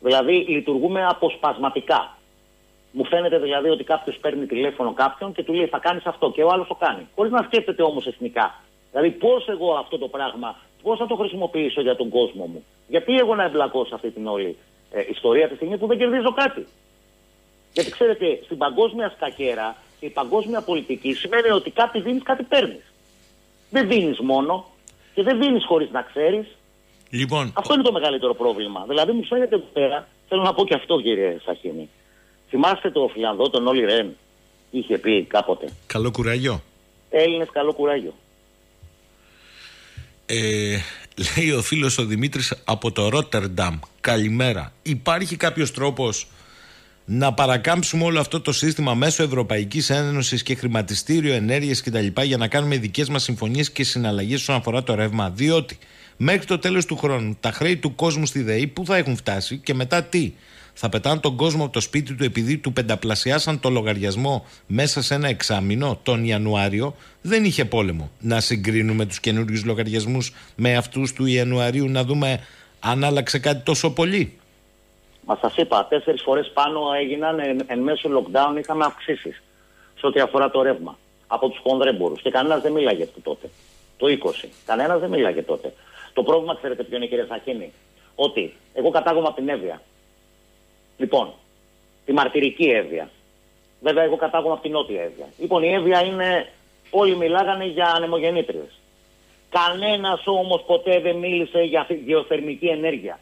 Δηλαδή λειτουργούμε αποσπασματικά. Μου φαίνεται δηλαδή ότι κάποιος παίρνει τηλέφωνο κάποιον και του λέει θα κάνεις αυτό και ο άλλος το κάνει. Χωρίς να σκέφτεται όμως εθνικά. Δηλαδή πώς εγώ αυτό το πράγμα, πώς θα το χρησιμοποιήσω για τον κόσμο μου. Γιατί εγώ να εμπλακώ σε αυτή την όλη ε, ιστορία τη στιγμή που δεν κερδίζω κάτι. Γιατί ξέρετε, στην παγκόσμια σκακέρα η παγκόσμια πολιτική σημαίνει ότι κάτι δίνεις, κάτι παίρνεις. Δεν δίνεις μόνο και δεν δίνεις χωρίς να ξέρεις. Λοιπόν, αυτό είναι το μεγαλύτερο πρόβλημα. Δηλαδή, μου φαίνεται εδώ πέρα, θέλω να πω και αυτό, κύριε Σαχίνη. Θυμάστε το Φιλανδό, τον Όλι Ρεν, είχε πει κάποτε. Καλό κουράγιο. Έλληνες, καλό κουράγιο. Ε, λέει ο φίλος ο Δημήτρης από το Ρότερνταμ Καλημέρα Υπάρχει κάποιος τρόπος να παρακάμψουμε όλο αυτό το σύστημα μέσω Ευρωπαϊκής Ένωσης και χρηματιστήριο ενέργειας κτλ. για να κάνουμε δικές μας συμφωνίες και συναλλαγές όσον αφορά το ρεύμα; Διότι μέχρι το τέλος του χρόνου τα χρέη του κόσμου στη ΔΕΗ που θα έχουν φτάσει και μετά τι; Θα πετάνε τον κόσμο από το σπίτι του επειδή του πενταπλασιάσαν το λογαριασμό μέσα σε ένα εξάμεινο τον Ιανουάριο. Δεν είχε πόλεμο. Να συγκρίνουμε τους καινούριους λογαριασμούς με αυτούς του Ιανουαρίου να δούμε αν άλλαξε κάτι τόσο πολύ. Μα σας είπα, τέσσερις φορές πάνω έγιναν εν, εν μέσω lockdown, είχαμε αυξήσεις σε ό,τι αφορά το ρεύμα. από τους χονδρέμπορους. Και κανένας δεν μίλαγε τότε. Το 20. Κανένας δεν μίλαγε τότε. Το πρόβλημα, ξέρετε ποιο είναι, κύριε Σαχίνη; Ότι εγώ κατάγομαι από την Εύβοια. Λοιπόν, τη μαρτυρική Εύβοια. Βέβαια, εγώ κατάγομαι από την Νότια Εύβοια. Λοιπόν, η Εύβοια είναι. Όλοι μιλάγανε για ανεμογεννήτριες. Κανένας όμως ποτέ δεν μίλησε για γεωθερμική ενέργεια.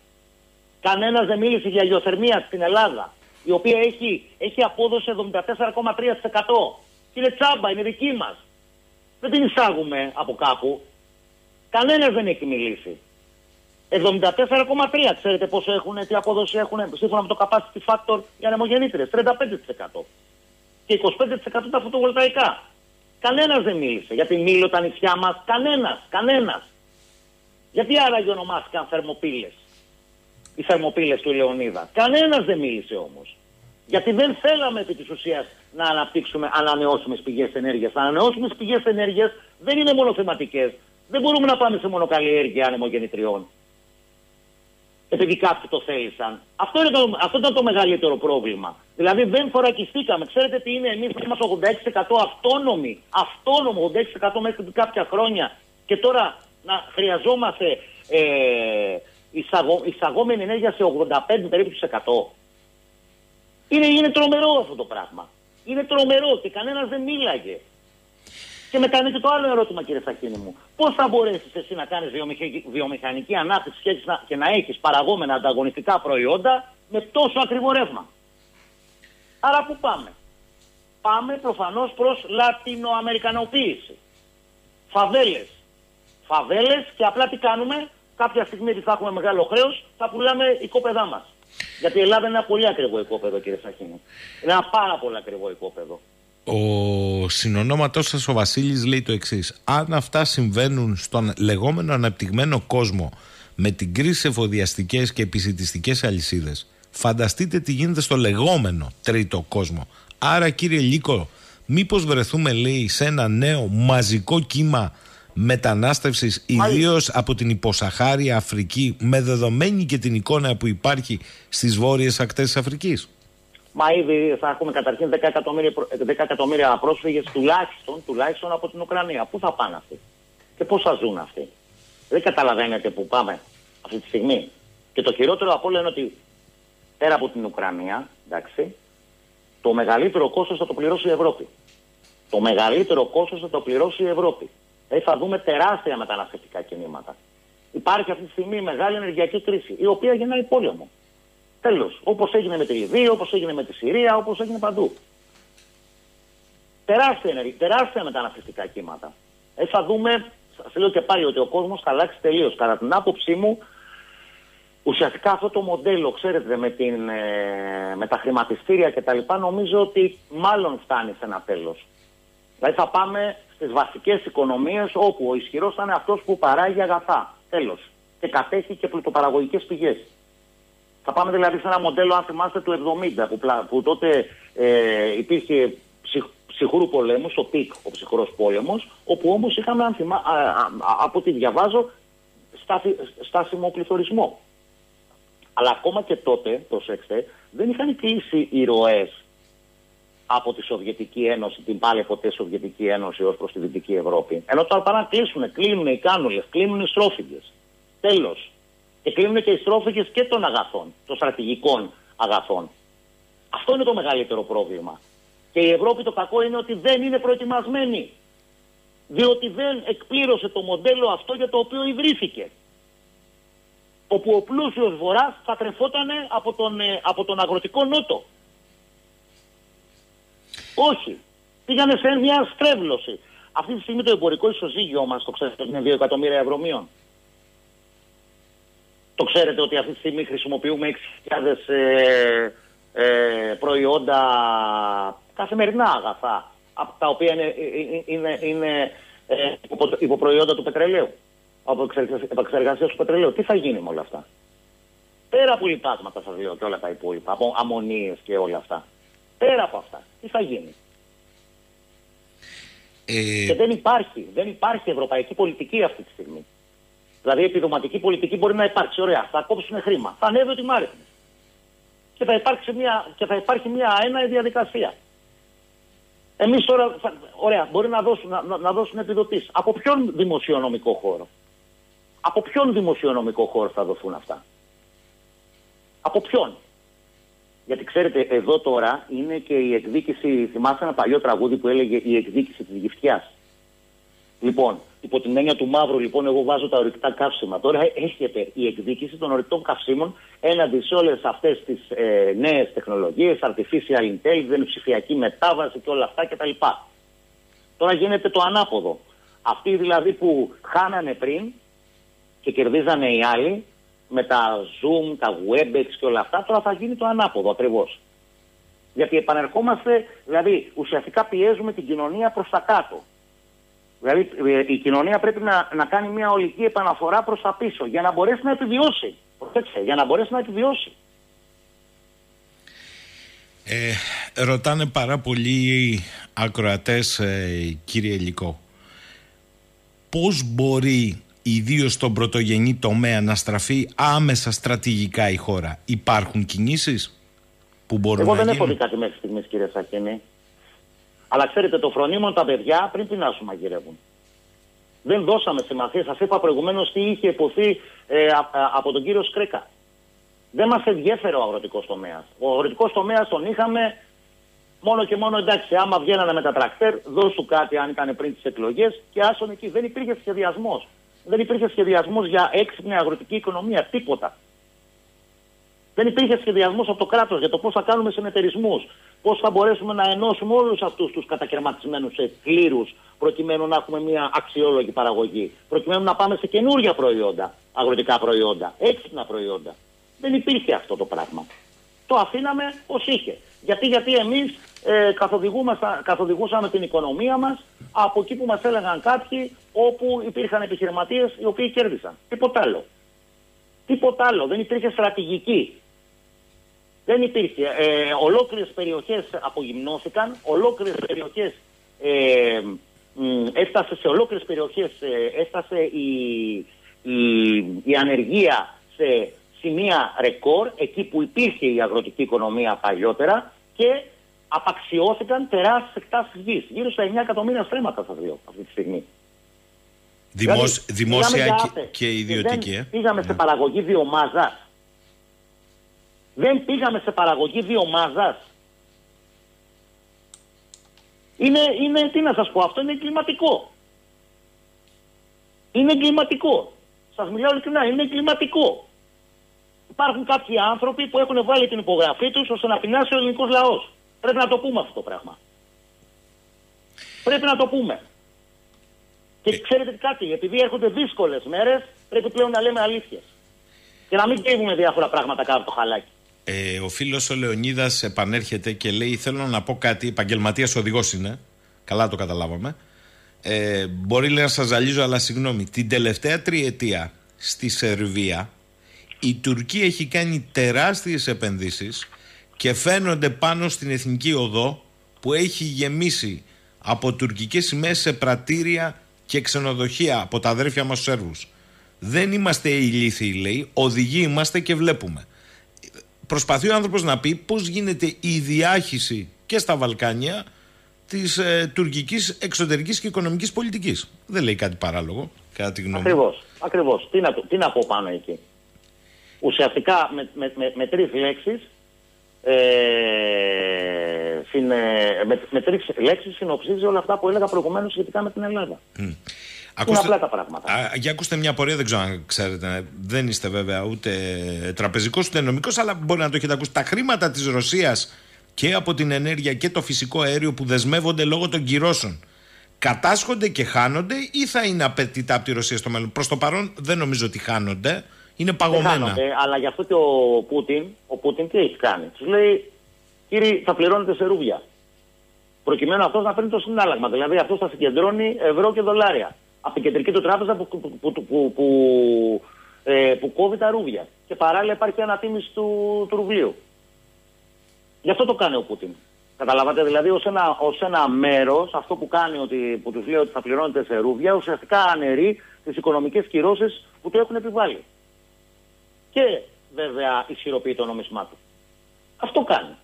Κανένας δεν μίλησε για γεωθερμία στην Ελλάδα, η οποία έχει, έχει απόδοση 74,3%. Είναι τσάμπα, είναι δική μας. Δεν την εισάγουμε από κάπου. Κανένας δεν έχει μιλήσει. 74,3. Ξέρετε πόσο έχουν, τι απόδοση έχουν σύμφωνα με το capacity factor για ανεμογεννήτρε. 35%. Και 25% τα φωτοβολταϊκά. Κανένας δεν μίλησε για την ήλιο τα νησιά μας. Κανένας. Κανένας. Γιατί άραγε ονομάστηκαν θερμοπύλες. Οι θερμοπύλες του Λεωνίδα. Κανένας δεν μίλησε όμως. Γιατί δεν θέλαμε επί της ουσίας να αναπτύξουμε ανανεώσιμες πηγές ενέργειας. Ανανεώσιμες πηγές ενέργειας δεν είναι μόνο θεματικές. Δεν μπορούμε να πάμε σε μονοκαλλιέργεια ανεμογεννητριών επειδή κάποιοι το θέλησαν. Αυτό, είναι το, αυτό ήταν το μεγαλύτερο πρόβλημα. Δηλαδή δεν θωρακιστήκαμε. Ξέρετε τι είναι, εμείς είμαστε 86% αυτόνομοι. Αυτόνομοι 86% μέχρι κάποια χρόνια. Και τώρα να χρειαζόμαστε ε, εισαγω, εισαγόμενη ενέργεια σε 85 περίπου Είναι, είναι τρομερό αυτό το πράγμα. Είναι τρομερό και κανένας δεν μίλαγε. Και μετά είναι και το άλλο ερώτημα, κύριε Σακίνη μου. Πώς θα μπορέσεις εσύ να κάνεις βιομηχανική ανάπτυξη και να έχεις παραγόμενα ανταγωνιστικά προϊόντα με τόσο ακριβό ρεύμα; Άρα πού πάμε; Πάμε προφανώς προς λατινοαμερικανοποίηση. Φαβέλες. Φαβέλες και απλά τι κάνουμε; Κάποια στιγμή θα έχουμε μεγάλο χρέος, θα πουλάμε οικόπεδά μας. Γιατί η Ελλάδα είναι ένα πολύ ακριβό οικόπεδο, κύριε Σαχίνη. Είναι ένα πάρα πολύ ακριβό οικόπεδο. Ο συνονόματός σας ο Βασίλης λέει το εξής. Αν αυτά συμβαίνουν στον λεγόμενο αναπτυγμένο κόσμο με την κρίση σε εφοδιαστικές και επισητιστικές αλυσίδες φανταστείτε τι γίνεται στο λεγόμενο τρίτο κόσμο. Άρα κύριε Λίκο μήπως βρεθούμε λέει σε ένα νέο μαζικό κύμα μετανάστευσης ιδίως από την υποσαχάρια Αφρική με δεδομένη και την εικόνα που υπάρχει στις βόρειες ακτές της Αφρικής. Μα ήδη θα έχουμε καταρχήν 10 εκατομμύρια, 10 εκατομμύρια πρόσφυγες τουλάχιστον, τουλάχιστον από την Ουκρανία. Πού θα πάνε αυτοί και πώς θα ζουν αυτοί; Δεν καταλαβαίνετε που πάμε αυτή τη στιγμή. Και το χειρότερο από όλα είναι ότι πέρα από την Ουκρανία, εντάξει, το μεγαλύτερο κόστος θα το πληρώσει η Ευρώπη. Το μεγαλύτερο κόστος θα το πληρώσει η Ευρώπη. Δηλαδή θα δούμε τεράστια μεταναστευτικά κινήματα. Υπάρχει αυτή τη στιγμή μεγάλη ενεργειακή κρίση, η οποία γεννάει πόλεμο. Τέλος. Όπως έγινε με τη Λιβύη, όπως έγινε με τη Συρία, όπως έγινε παντού. Τεράστια, τεράστια μεταναστευτικά κύματα. Ε, θα δούμε, σας λέω και πάλι ότι ο κόσμος θα αλλάξει τελείως. Κατά την άποψή μου, ουσιαστικά αυτό το μοντέλο, ξέρετε, με, την, ε, με τα χρηματιστήρια κτλ., νομίζω ότι μάλλον φτάνει σε ένα τέλος. Δηλαδή θα πάμε στις βασικές οικονομίες όπου ο ισχυρός θα είναι αυτός που παράγει αγαθά. Τέλος. Και κατέχει και πλουτοπαραγωγικές πηγές. Θα πάμε δηλαδή σε ένα μοντέλο, αν θυμάστε, του 70, που, που τότε ε, υπήρχε ψυχ, ψυχρού πολέμους, ο πικ, ο ψυχρός πόλεμος, όπου όμως είχαμε, αν θυμά, από ό,τι διαβάζω, στάσιμο πληθωρισμό. Αλλά ακόμα και τότε, προσέξτε, δεν είχαν κλείσει οι ροές από τη Σοβιετική Ένωση, την πάλι ποτέ Σοβιετική Ένωση ως προς τη Δυτική Ευρώπη. Ενώ τώρα πάνε να κλείσουν, κλείνουν οι κάνουλες, κλείνουν οι στρόφιγγες. Τέλος και κλείνουν και οι στρόφιγγες και των αγαθών, των στρατηγικών αγαθών. Αυτό είναι το μεγαλύτερο πρόβλημα. Και η Ευρώπη το κακό είναι ότι δεν είναι προετοιμασμένη. Διότι δεν εκπλήρωσε το μοντέλο αυτό για το οποίο ιδρύθηκε. Όπου ο πλούσιος βορράς θα τρεφόταν από τον, ε, από τον αγροτικό νότο. Όχι. Πήγανε σε μια στρέβλωση. Αυτή τη στιγμή το εμπορικό ισοζύγιο μας, το ξέρετε, είναι 2 εκατομμύρια ευρώ το ξέρετε ότι αυτή τη στιγμή χρησιμοποιούμε 6.000 ε, ε, προϊόντα καθημερινά αγαθά, τα οποία είναι, είναι, είναι ε, υποπροϊόντα του πετρελαίου, από επεξεργασίας του πετρελαίου. Τι θα γίνει με όλα αυτά; Πέρα από λιπάσματα σας λέω και όλα τα υπόλοιπα, από αμμονίες και όλα αυτά. Πέρα από αυτά, τι θα γίνει; Ε... Και δεν υπάρχει, δεν υπάρχει ευρωπαϊκή πολιτική αυτή τη στιγμή. Δηλαδή, επιδοματική πολιτική μπορεί να υπάρξει. Ωραία, θα κόψουν χρήμα. Θα ανέβει ότι μάρεχνε. Και θα, υπάρξει μια, και θα υπάρχει μια ένα διαδικασία. Εμείς τώρα, ωραία, μπορεί να δώσουν, να, να δώσουν επιδοτήσεις. Από ποιον δημοσιονομικό χώρο; Από ποιον δημοσιονομικό χώρο θα δοθούν αυτά; Από ποιον; Γιατί ξέρετε, εδώ τώρα είναι και η εκδίκηση. Θυμάστε ένα παλιό τραγούδι που έλεγε Η εκδίκηση της γυφτιάς. Λοιπόν, υπό την έννοια του μαύρου, λοιπόν, εγώ βάζω τα ορυκτά καύσιμα. Τώρα έρχεται η εκδίκηση των ορυκτών καυσίμων έναντι σε όλες αυτές τις ε, νέες τεχνολογίες, artificial intelligence, ψηφιακή μετάβαση και όλα αυτά κτλ. Τώρα γίνεται το ανάποδο. Αυτοί δηλαδή που χάνανε πριν και κερδίζανε οι άλλοι, με τα Zoom, τα Webex και όλα αυτά, τώρα θα γίνει το ανάποδο ακριβώς. Γιατί επανερχόμαστε, δηλαδή ουσιαστικά πιέζουμε την κοινωνία προς τα κάτω. Δηλαδή ε, η κοινωνία πρέπει να, να κάνει μια ολική επαναφορά προς τα πίσω για να μπορέσει να επιβιώσει. Προσέξτε, για να μπορέσει να επιβιώσει. Ε, ρωτάνε πάρα πολλοί ακροατές ε, κύριε Ελικό πώς μπορεί ιδίως στον πρωτογενή τομέα να στραφεί άμεσα στρατηγικά η χώρα. Υπάρχουν κινήσεις που μπορούν Εγώ να δεν γίνουν; έχω δει κάτι μέχρι στιγμής, κύριε Σακίνη. Αλλά ξέρετε, το φρονίμον τα παιδιά πριν πεινάσουν μαγειρεύουν. Δεν δώσαμε σημασία. Σας είπα προηγουμένως τι είχε υποθεί ε, από τον κύριο Σκρέκα. Δεν μας ενδιέφερε ο αγροτικός τομέας. Ο αγροτικός τομέας τον είχαμε μόνο και μόνο εντάξει. Άμα βγαίνανε με τα τρακτέρ, δώσου κάτι αν ήταν πριν τις εκλογές και άσον εκεί. Δεν υπήρχε σχεδιασμός δεν υπήρχε σχεδιασμός για έξυπνη αγροτική οικονομία. Τίποτα. Δεν υπήρχε σχεδιασμός από το κράτος για το πώς θα κάνουμε συνεταιρισμούς. Πώς θα μπορέσουμε να ενώσουμε όλους αυτούς τους κατακαιρματισμένους κλήρου προκειμένου να έχουμε μια αξιόλογη παραγωγή. Προκειμένου να πάμε σε καινούργια προϊόντα, αγροτικά προϊόντα, έξυπνα προϊόντα. Δεν υπήρχε αυτό το πράγμα. Το αφήναμε ως είχε. Γιατί, γιατί εμείς ε, καθοδηγούσαμε την οικονομία μας από εκεί που μας έλεγαν κάποιοι όπου υπήρχαν επιχειρηματίες οι οποίοι κέρδισαν. Τίποτα άλλο. Τίποτα άλλο. Δεν υπήρχε στρατηγική. Δεν υπήρχε. Ε, ολόκληρες περιοχές απογυμνώθηκαν, ολόκληρες περιοχές ε, έφτασε σε ολόκληρες περιοχές, ε, έφτασε η, η, η ανεργία σε σημεία ρεκόρ, εκεί που υπήρχε η αγροτική οικονομία παλιότερα και απαξιώθηκαν τεράστιες εκτάσεις γης. Γύρω στα 9 εκατομμύρια στρέμματα θα δει αυτή τη στιγμή. Δημόσ, δηλαδή, δημόσια και, και ιδιωτική. δεν ε; πήγαμε σε ναι. παραγωγή βιομάζας. Δεν πήγαμε σε παραγωγή βιομάζα. Είναι, είναι, τι να σας πω, αυτό είναι εγκληματικό. Είναι εγκληματικό. Σας μιλάω ειλικρινά, είναι εγκληματικό. Υπάρχουν κάποιοι άνθρωποι που έχουν βάλει την υπογραφή τους ώστε να πεινάσει ο ελληνικός λαός. Πρέπει να το πούμε αυτό το πράγμα. Πρέπει να το πούμε. Και ε. ξέρετε κάτι, επειδή έρχονται δύσκολες μέρες, πρέπει πλέον να λέμε αλήθειες. Και να μην κρύβουμε διάφορα πράγματα κάτω από το χαλάκι. Ε, ο φίλος ο Λεωνίδας επανέρχεται και λέει: Θέλω να πω κάτι. Επαγγελματίας οδηγός είναι. Καλά το καταλάβαμε. Ε, μπορεί λέει, να σας ζαλίζω, αλλά συγγνώμη. Την τελευταία τριετία στη Σερβία η Τουρκία έχει κάνει τεράστιες επενδύσεις και φαίνονται πάνω στην εθνική οδό που έχει γεμίσει από τουρκικές σημαίες σε πρατήρια και ξενοδοχεία από τα αδέρφια μας Σέρβους. Δεν είμαστε ηλίθιοι λέει, οδηγοί είμαστε και βλέπουμε. Προσπαθεί ο άνθρωπος να πει πώς γίνεται η διάχυση και στα Βαλκάνια της ε, τουρκικής εξωτερικής και οικονομικής πολιτικής. Δεν λέει κάτι παράλογο, κατά τη γνώμη Ακριβώς, ακριβώς. Τι να, τι να πω πάνω εκεί. Ουσιαστικά με, με, με, με τρεις λέξεις ε, συν, με, με τρεις λέξεις συνοψίζει όλα αυτά που έλεγα προηγουμένως σχετικά με την Ελλάδα. Mm. Ακούστε, είναι απλά τα πράγματα. Α, για ακούστε μια πορεία, δεν ξέρω αν ξέρετε. Δεν είστε βέβαια ούτε τραπεζικός ούτε νομικός, αλλά μπορεί να το έχετε ακούσει. Τα χρήματα της Ρωσίας και από την ενέργεια και το φυσικό αέριο που δεσμεύονται λόγω των κυρώσεων κατάσχονται και χάνονται ή θα είναι απαιτητά από τη Ρωσία στο μέλλον; Προς το παρόν δεν νομίζω ότι χάνονται. Είναι παγωμένα. αλλά γι' αυτό και ο Πούτιν, ο Πούτιν τι έχει κάνει; Τους λέει, κύριοι, θα πληρώνετε σε ρούβια. Προκειμένου αυτός να παίρνει το συνάλλαγμα. Δηλαδή αυτός θα συγκεντρώνει ευρώ και δολάρια. Από την κεντρική του τράπεζα που, που, που, που, που, ε, που κόβει τα ρούβια. Και παράλληλα υπάρχει ανατίμηση του, του ρουβλίου. Γι' αυτό το κάνει ο Πούτιν. Καταλαβαίνετε, δηλαδή ως ένα, ως ένα μέρος, αυτό που κάνει ότι, που τους λέει ότι θα πληρώνετε σε ρούβια, ουσιαστικά αναιρεί τις οικονομικές κυρώσεις που του έχουν επιβάλει και βέβαια ισχυροποιεί το νόμισμά του. Αυτό κάνει.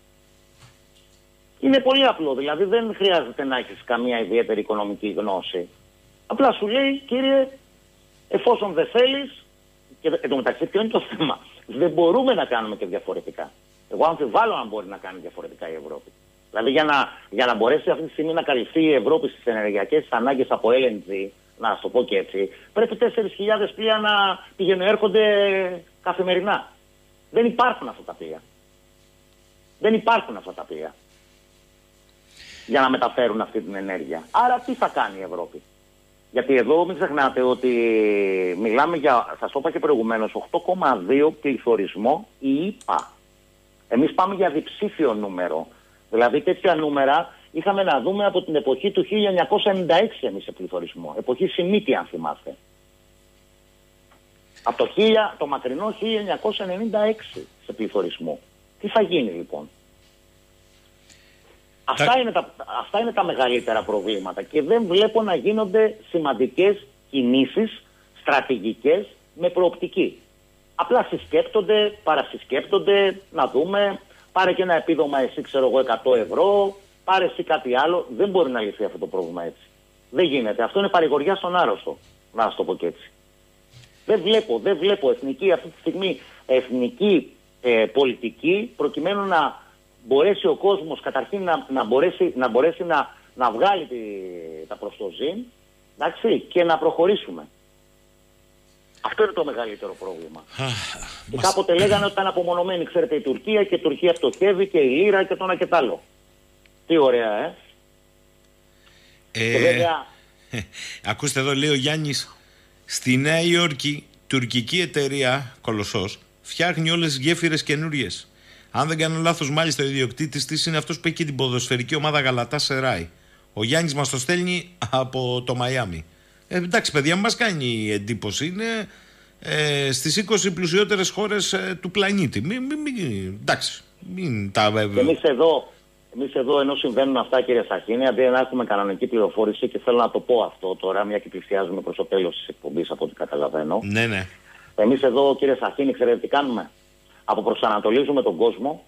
Είναι πολύ απλό. Δηλαδή δεν χρειάζεται να έχεις καμία ιδιαίτερη οικονομική γνώση. Απλά σου λέει, κύριε, εφόσον δεν θέλεις, και εν τω μεταξύ ποιο είναι το θέμα; Δεν μπορούμε να κάνουμε και διαφορετικά. Εγώ αμφιβάλλω αν μπορεί να κάνει διαφορετικά η Ευρώπη. Δηλαδή για να, για να μπορέσει αυτή τη στιγμή να καλυφθεί η Ευρώπη στις ενεργειακές ανάγκες από LNG, να το πω και έτσι, πρέπει 4.000 πλοία να πηγαίνουν έρχονται καθημερινά. Δεν υπάρχουν αυτά τα πλοία. Δεν υπάρχουν αυτά τα πλοία για να μεταφέρουν αυτή την ενέργεια. Άρα τι θα κάνει η Ευρώπη; Γιατί εδώ μην ξεχνάτε ότι μιλάμε για, θα το είπα και προηγουμένως, 8,2 πληθωρισμό η ΙΠΑ. Εμείς πάμε για διψήφιο νούμερο. Δηλαδή τέτοια νούμερα είχαμε να δούμε από την εποχή του 1996 εμείς σε πληθωρισμό. Εποχή Σιμίτη αν θυμάστε. Από το, 1000, το μακρινό 1996 σε πληθωρισμό. Τι θα γίνει λοιπόν; Αυτά, είναι τα, αυτά είναι τα μεγαλύτερα προβλήματα και δεν βλέπω να γίνονται σημαντικές κινήσεις στρατηγικές με προοπτική. Απλά συσκέπτονται, παρασυσκέπτονται, να δούμε, πάρε και ένα επίδομα εσύ ξέρω εγώ 100 ευρώ, πάρε εσύ κάτι άλλο. Δεν μπορεί να λυθεί αυτό το πρόβλημα έτσι. Δεν γίνεται. Αυτό είναι παρηγοριά στον άρρωστο, να το πω και έτσι. Δεν βλέπω, δεν βλέπω εθνική αυτή τη στιγμή εθνική ε, πολιτική προκειμένου να μπορέσει ο κόσμος καταρχήν να, να μπορέσει, να, μπορέσει να, να βγάλει τη, τα προστοζήν εντάξει, και να προχωρήσουμε. Αυτό είναι το μεγαλύτερο πρόβλημα. και κάποτε λέγανε ότι ήταν απομονωμένη, ξέρετε, η Τουρκία και η Τουρκία φτωχεύει και η Λύρα και το ένα και το άλλο. Τι ωραία, ε. ε βέβαια... ακούστε εδώ, λέει ο Γιάννης, στη Νέα Υόρκη, τουρκική εταιρεία, κολοσσός, φτιάχνει όλες τις γέφυρες καινούριες. Αν δεν κάνω λάθος, μάλιστα ο ιδιοκτήτης της είναι αυτός που έχει την ποδοσφαιρική ομάδα Γαλατά Σεράι. Ο Γιάννης μας το στέλνει από το Μαϊάμι. Ε, εντάξει, παιδιά, μας κάνει εντύπωση. Είναι ε, στις 20 πλουσιότερες χώρες ε, του πλανήτη. Μην, μην, μην, εντάξει, μην τα βέβαια. Εμείς εδώ, εμείς εδώ, ενώ συμβαίνουν αυτά, κύριε Σαχίνη, αντί να έχουμε κανονική πληροφόρηση, και θέλω να το πω αυτό τώρα, μια και πλησιάζουμε προς το τέλος της εκπομπής, από ό,τι καταλαβαίνω. Ναι, ναι. Εμείς εδώ, κύριε Σαχίνη, ξέρετε τι κάνουμε; Αποπροσανατολίζουμε τον κόσμο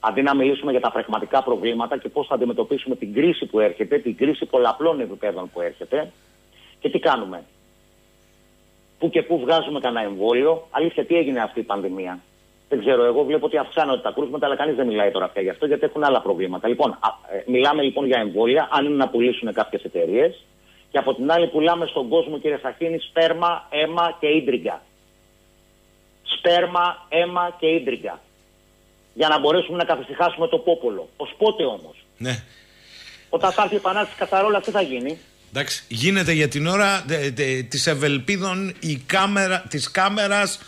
αντί να μιλήσουμε για τα πραγματικά προβλήματα και πώς θα αντιμετωπίσουμε την κρίση που έρχεται, την κρίση πολλαπλών επιπέδων που έρχεται και τι κάνουμε. Πού και πού βγάζουμε κανένα εμβόλιο. Αλήθεια, τι έγινε αυτή η πανδημία. Δεν ξέρω, εγώ βλέπω ότι αυξάνονται τα κρούσματα, αλλά κανείς δεν μιλάει τώρα πια γι' αυτό, γιατί έχουν άλλα προβλήματα. Λοιπόν, α, ε, μιλάμε λοιπόν για εμβόλια, αν είναι να πουλήσουν κάποιες εταιρείες. Και από την άλλη, πουλάμε στον κόσμο, κύριε Σαχίνη, σπέρμα, αίμα και ίντριγκα σπέρμα, αίμα και ίντριγκα. Για να μπορέσουμε να καθησυχάσουμε το πόπολο. Ω πότε όμως; Ναι. Όταν θα έρθει η επανάσταση καθαρόλα, τι θα γίνει; Εντάξει, γίνεται για την ώρα της Ευελπίδων η κάμερα, της κάμερας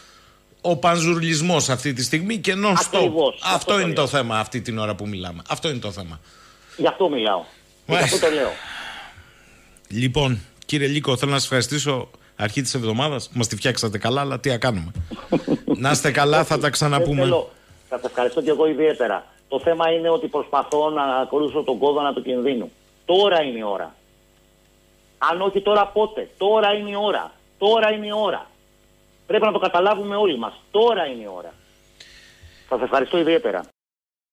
ο πανζουρλισμός αυτή τη στιγμή και non Αυτό, αυτό είναι το θέμα αυτή την ώρα που μιλάμε. Αυτό είναι το θέμα. Γι' αυτό μιλάω. Γι' αυτό το λέω. Λοιπόν, κύριε Λίκο, θέλω να σας ευχαριστήσω αρχή της εβδομάδας. Μας τη φτιάξατε καλά, αλλά τι να κάνουμε. να είστε καλά, θα τα ξαναπούμε. Θα σα ευχαριστώ και εγώ ιδιαίτερα. Το θέμα είναι ότι προσπαθώ να ακολουθήσω τον κόδωνα του κινδύνου. Τώρα είναι η ώρα. Αν όχι τώρα πότε; Τώρα είναι η ώρα. Τώρα είναι η ώρα. Πρέπει να το καταλάβουμε όλοι μας. Τώρα είναι η ώρα. Σας ευχαριστώ ιδιαίτερα.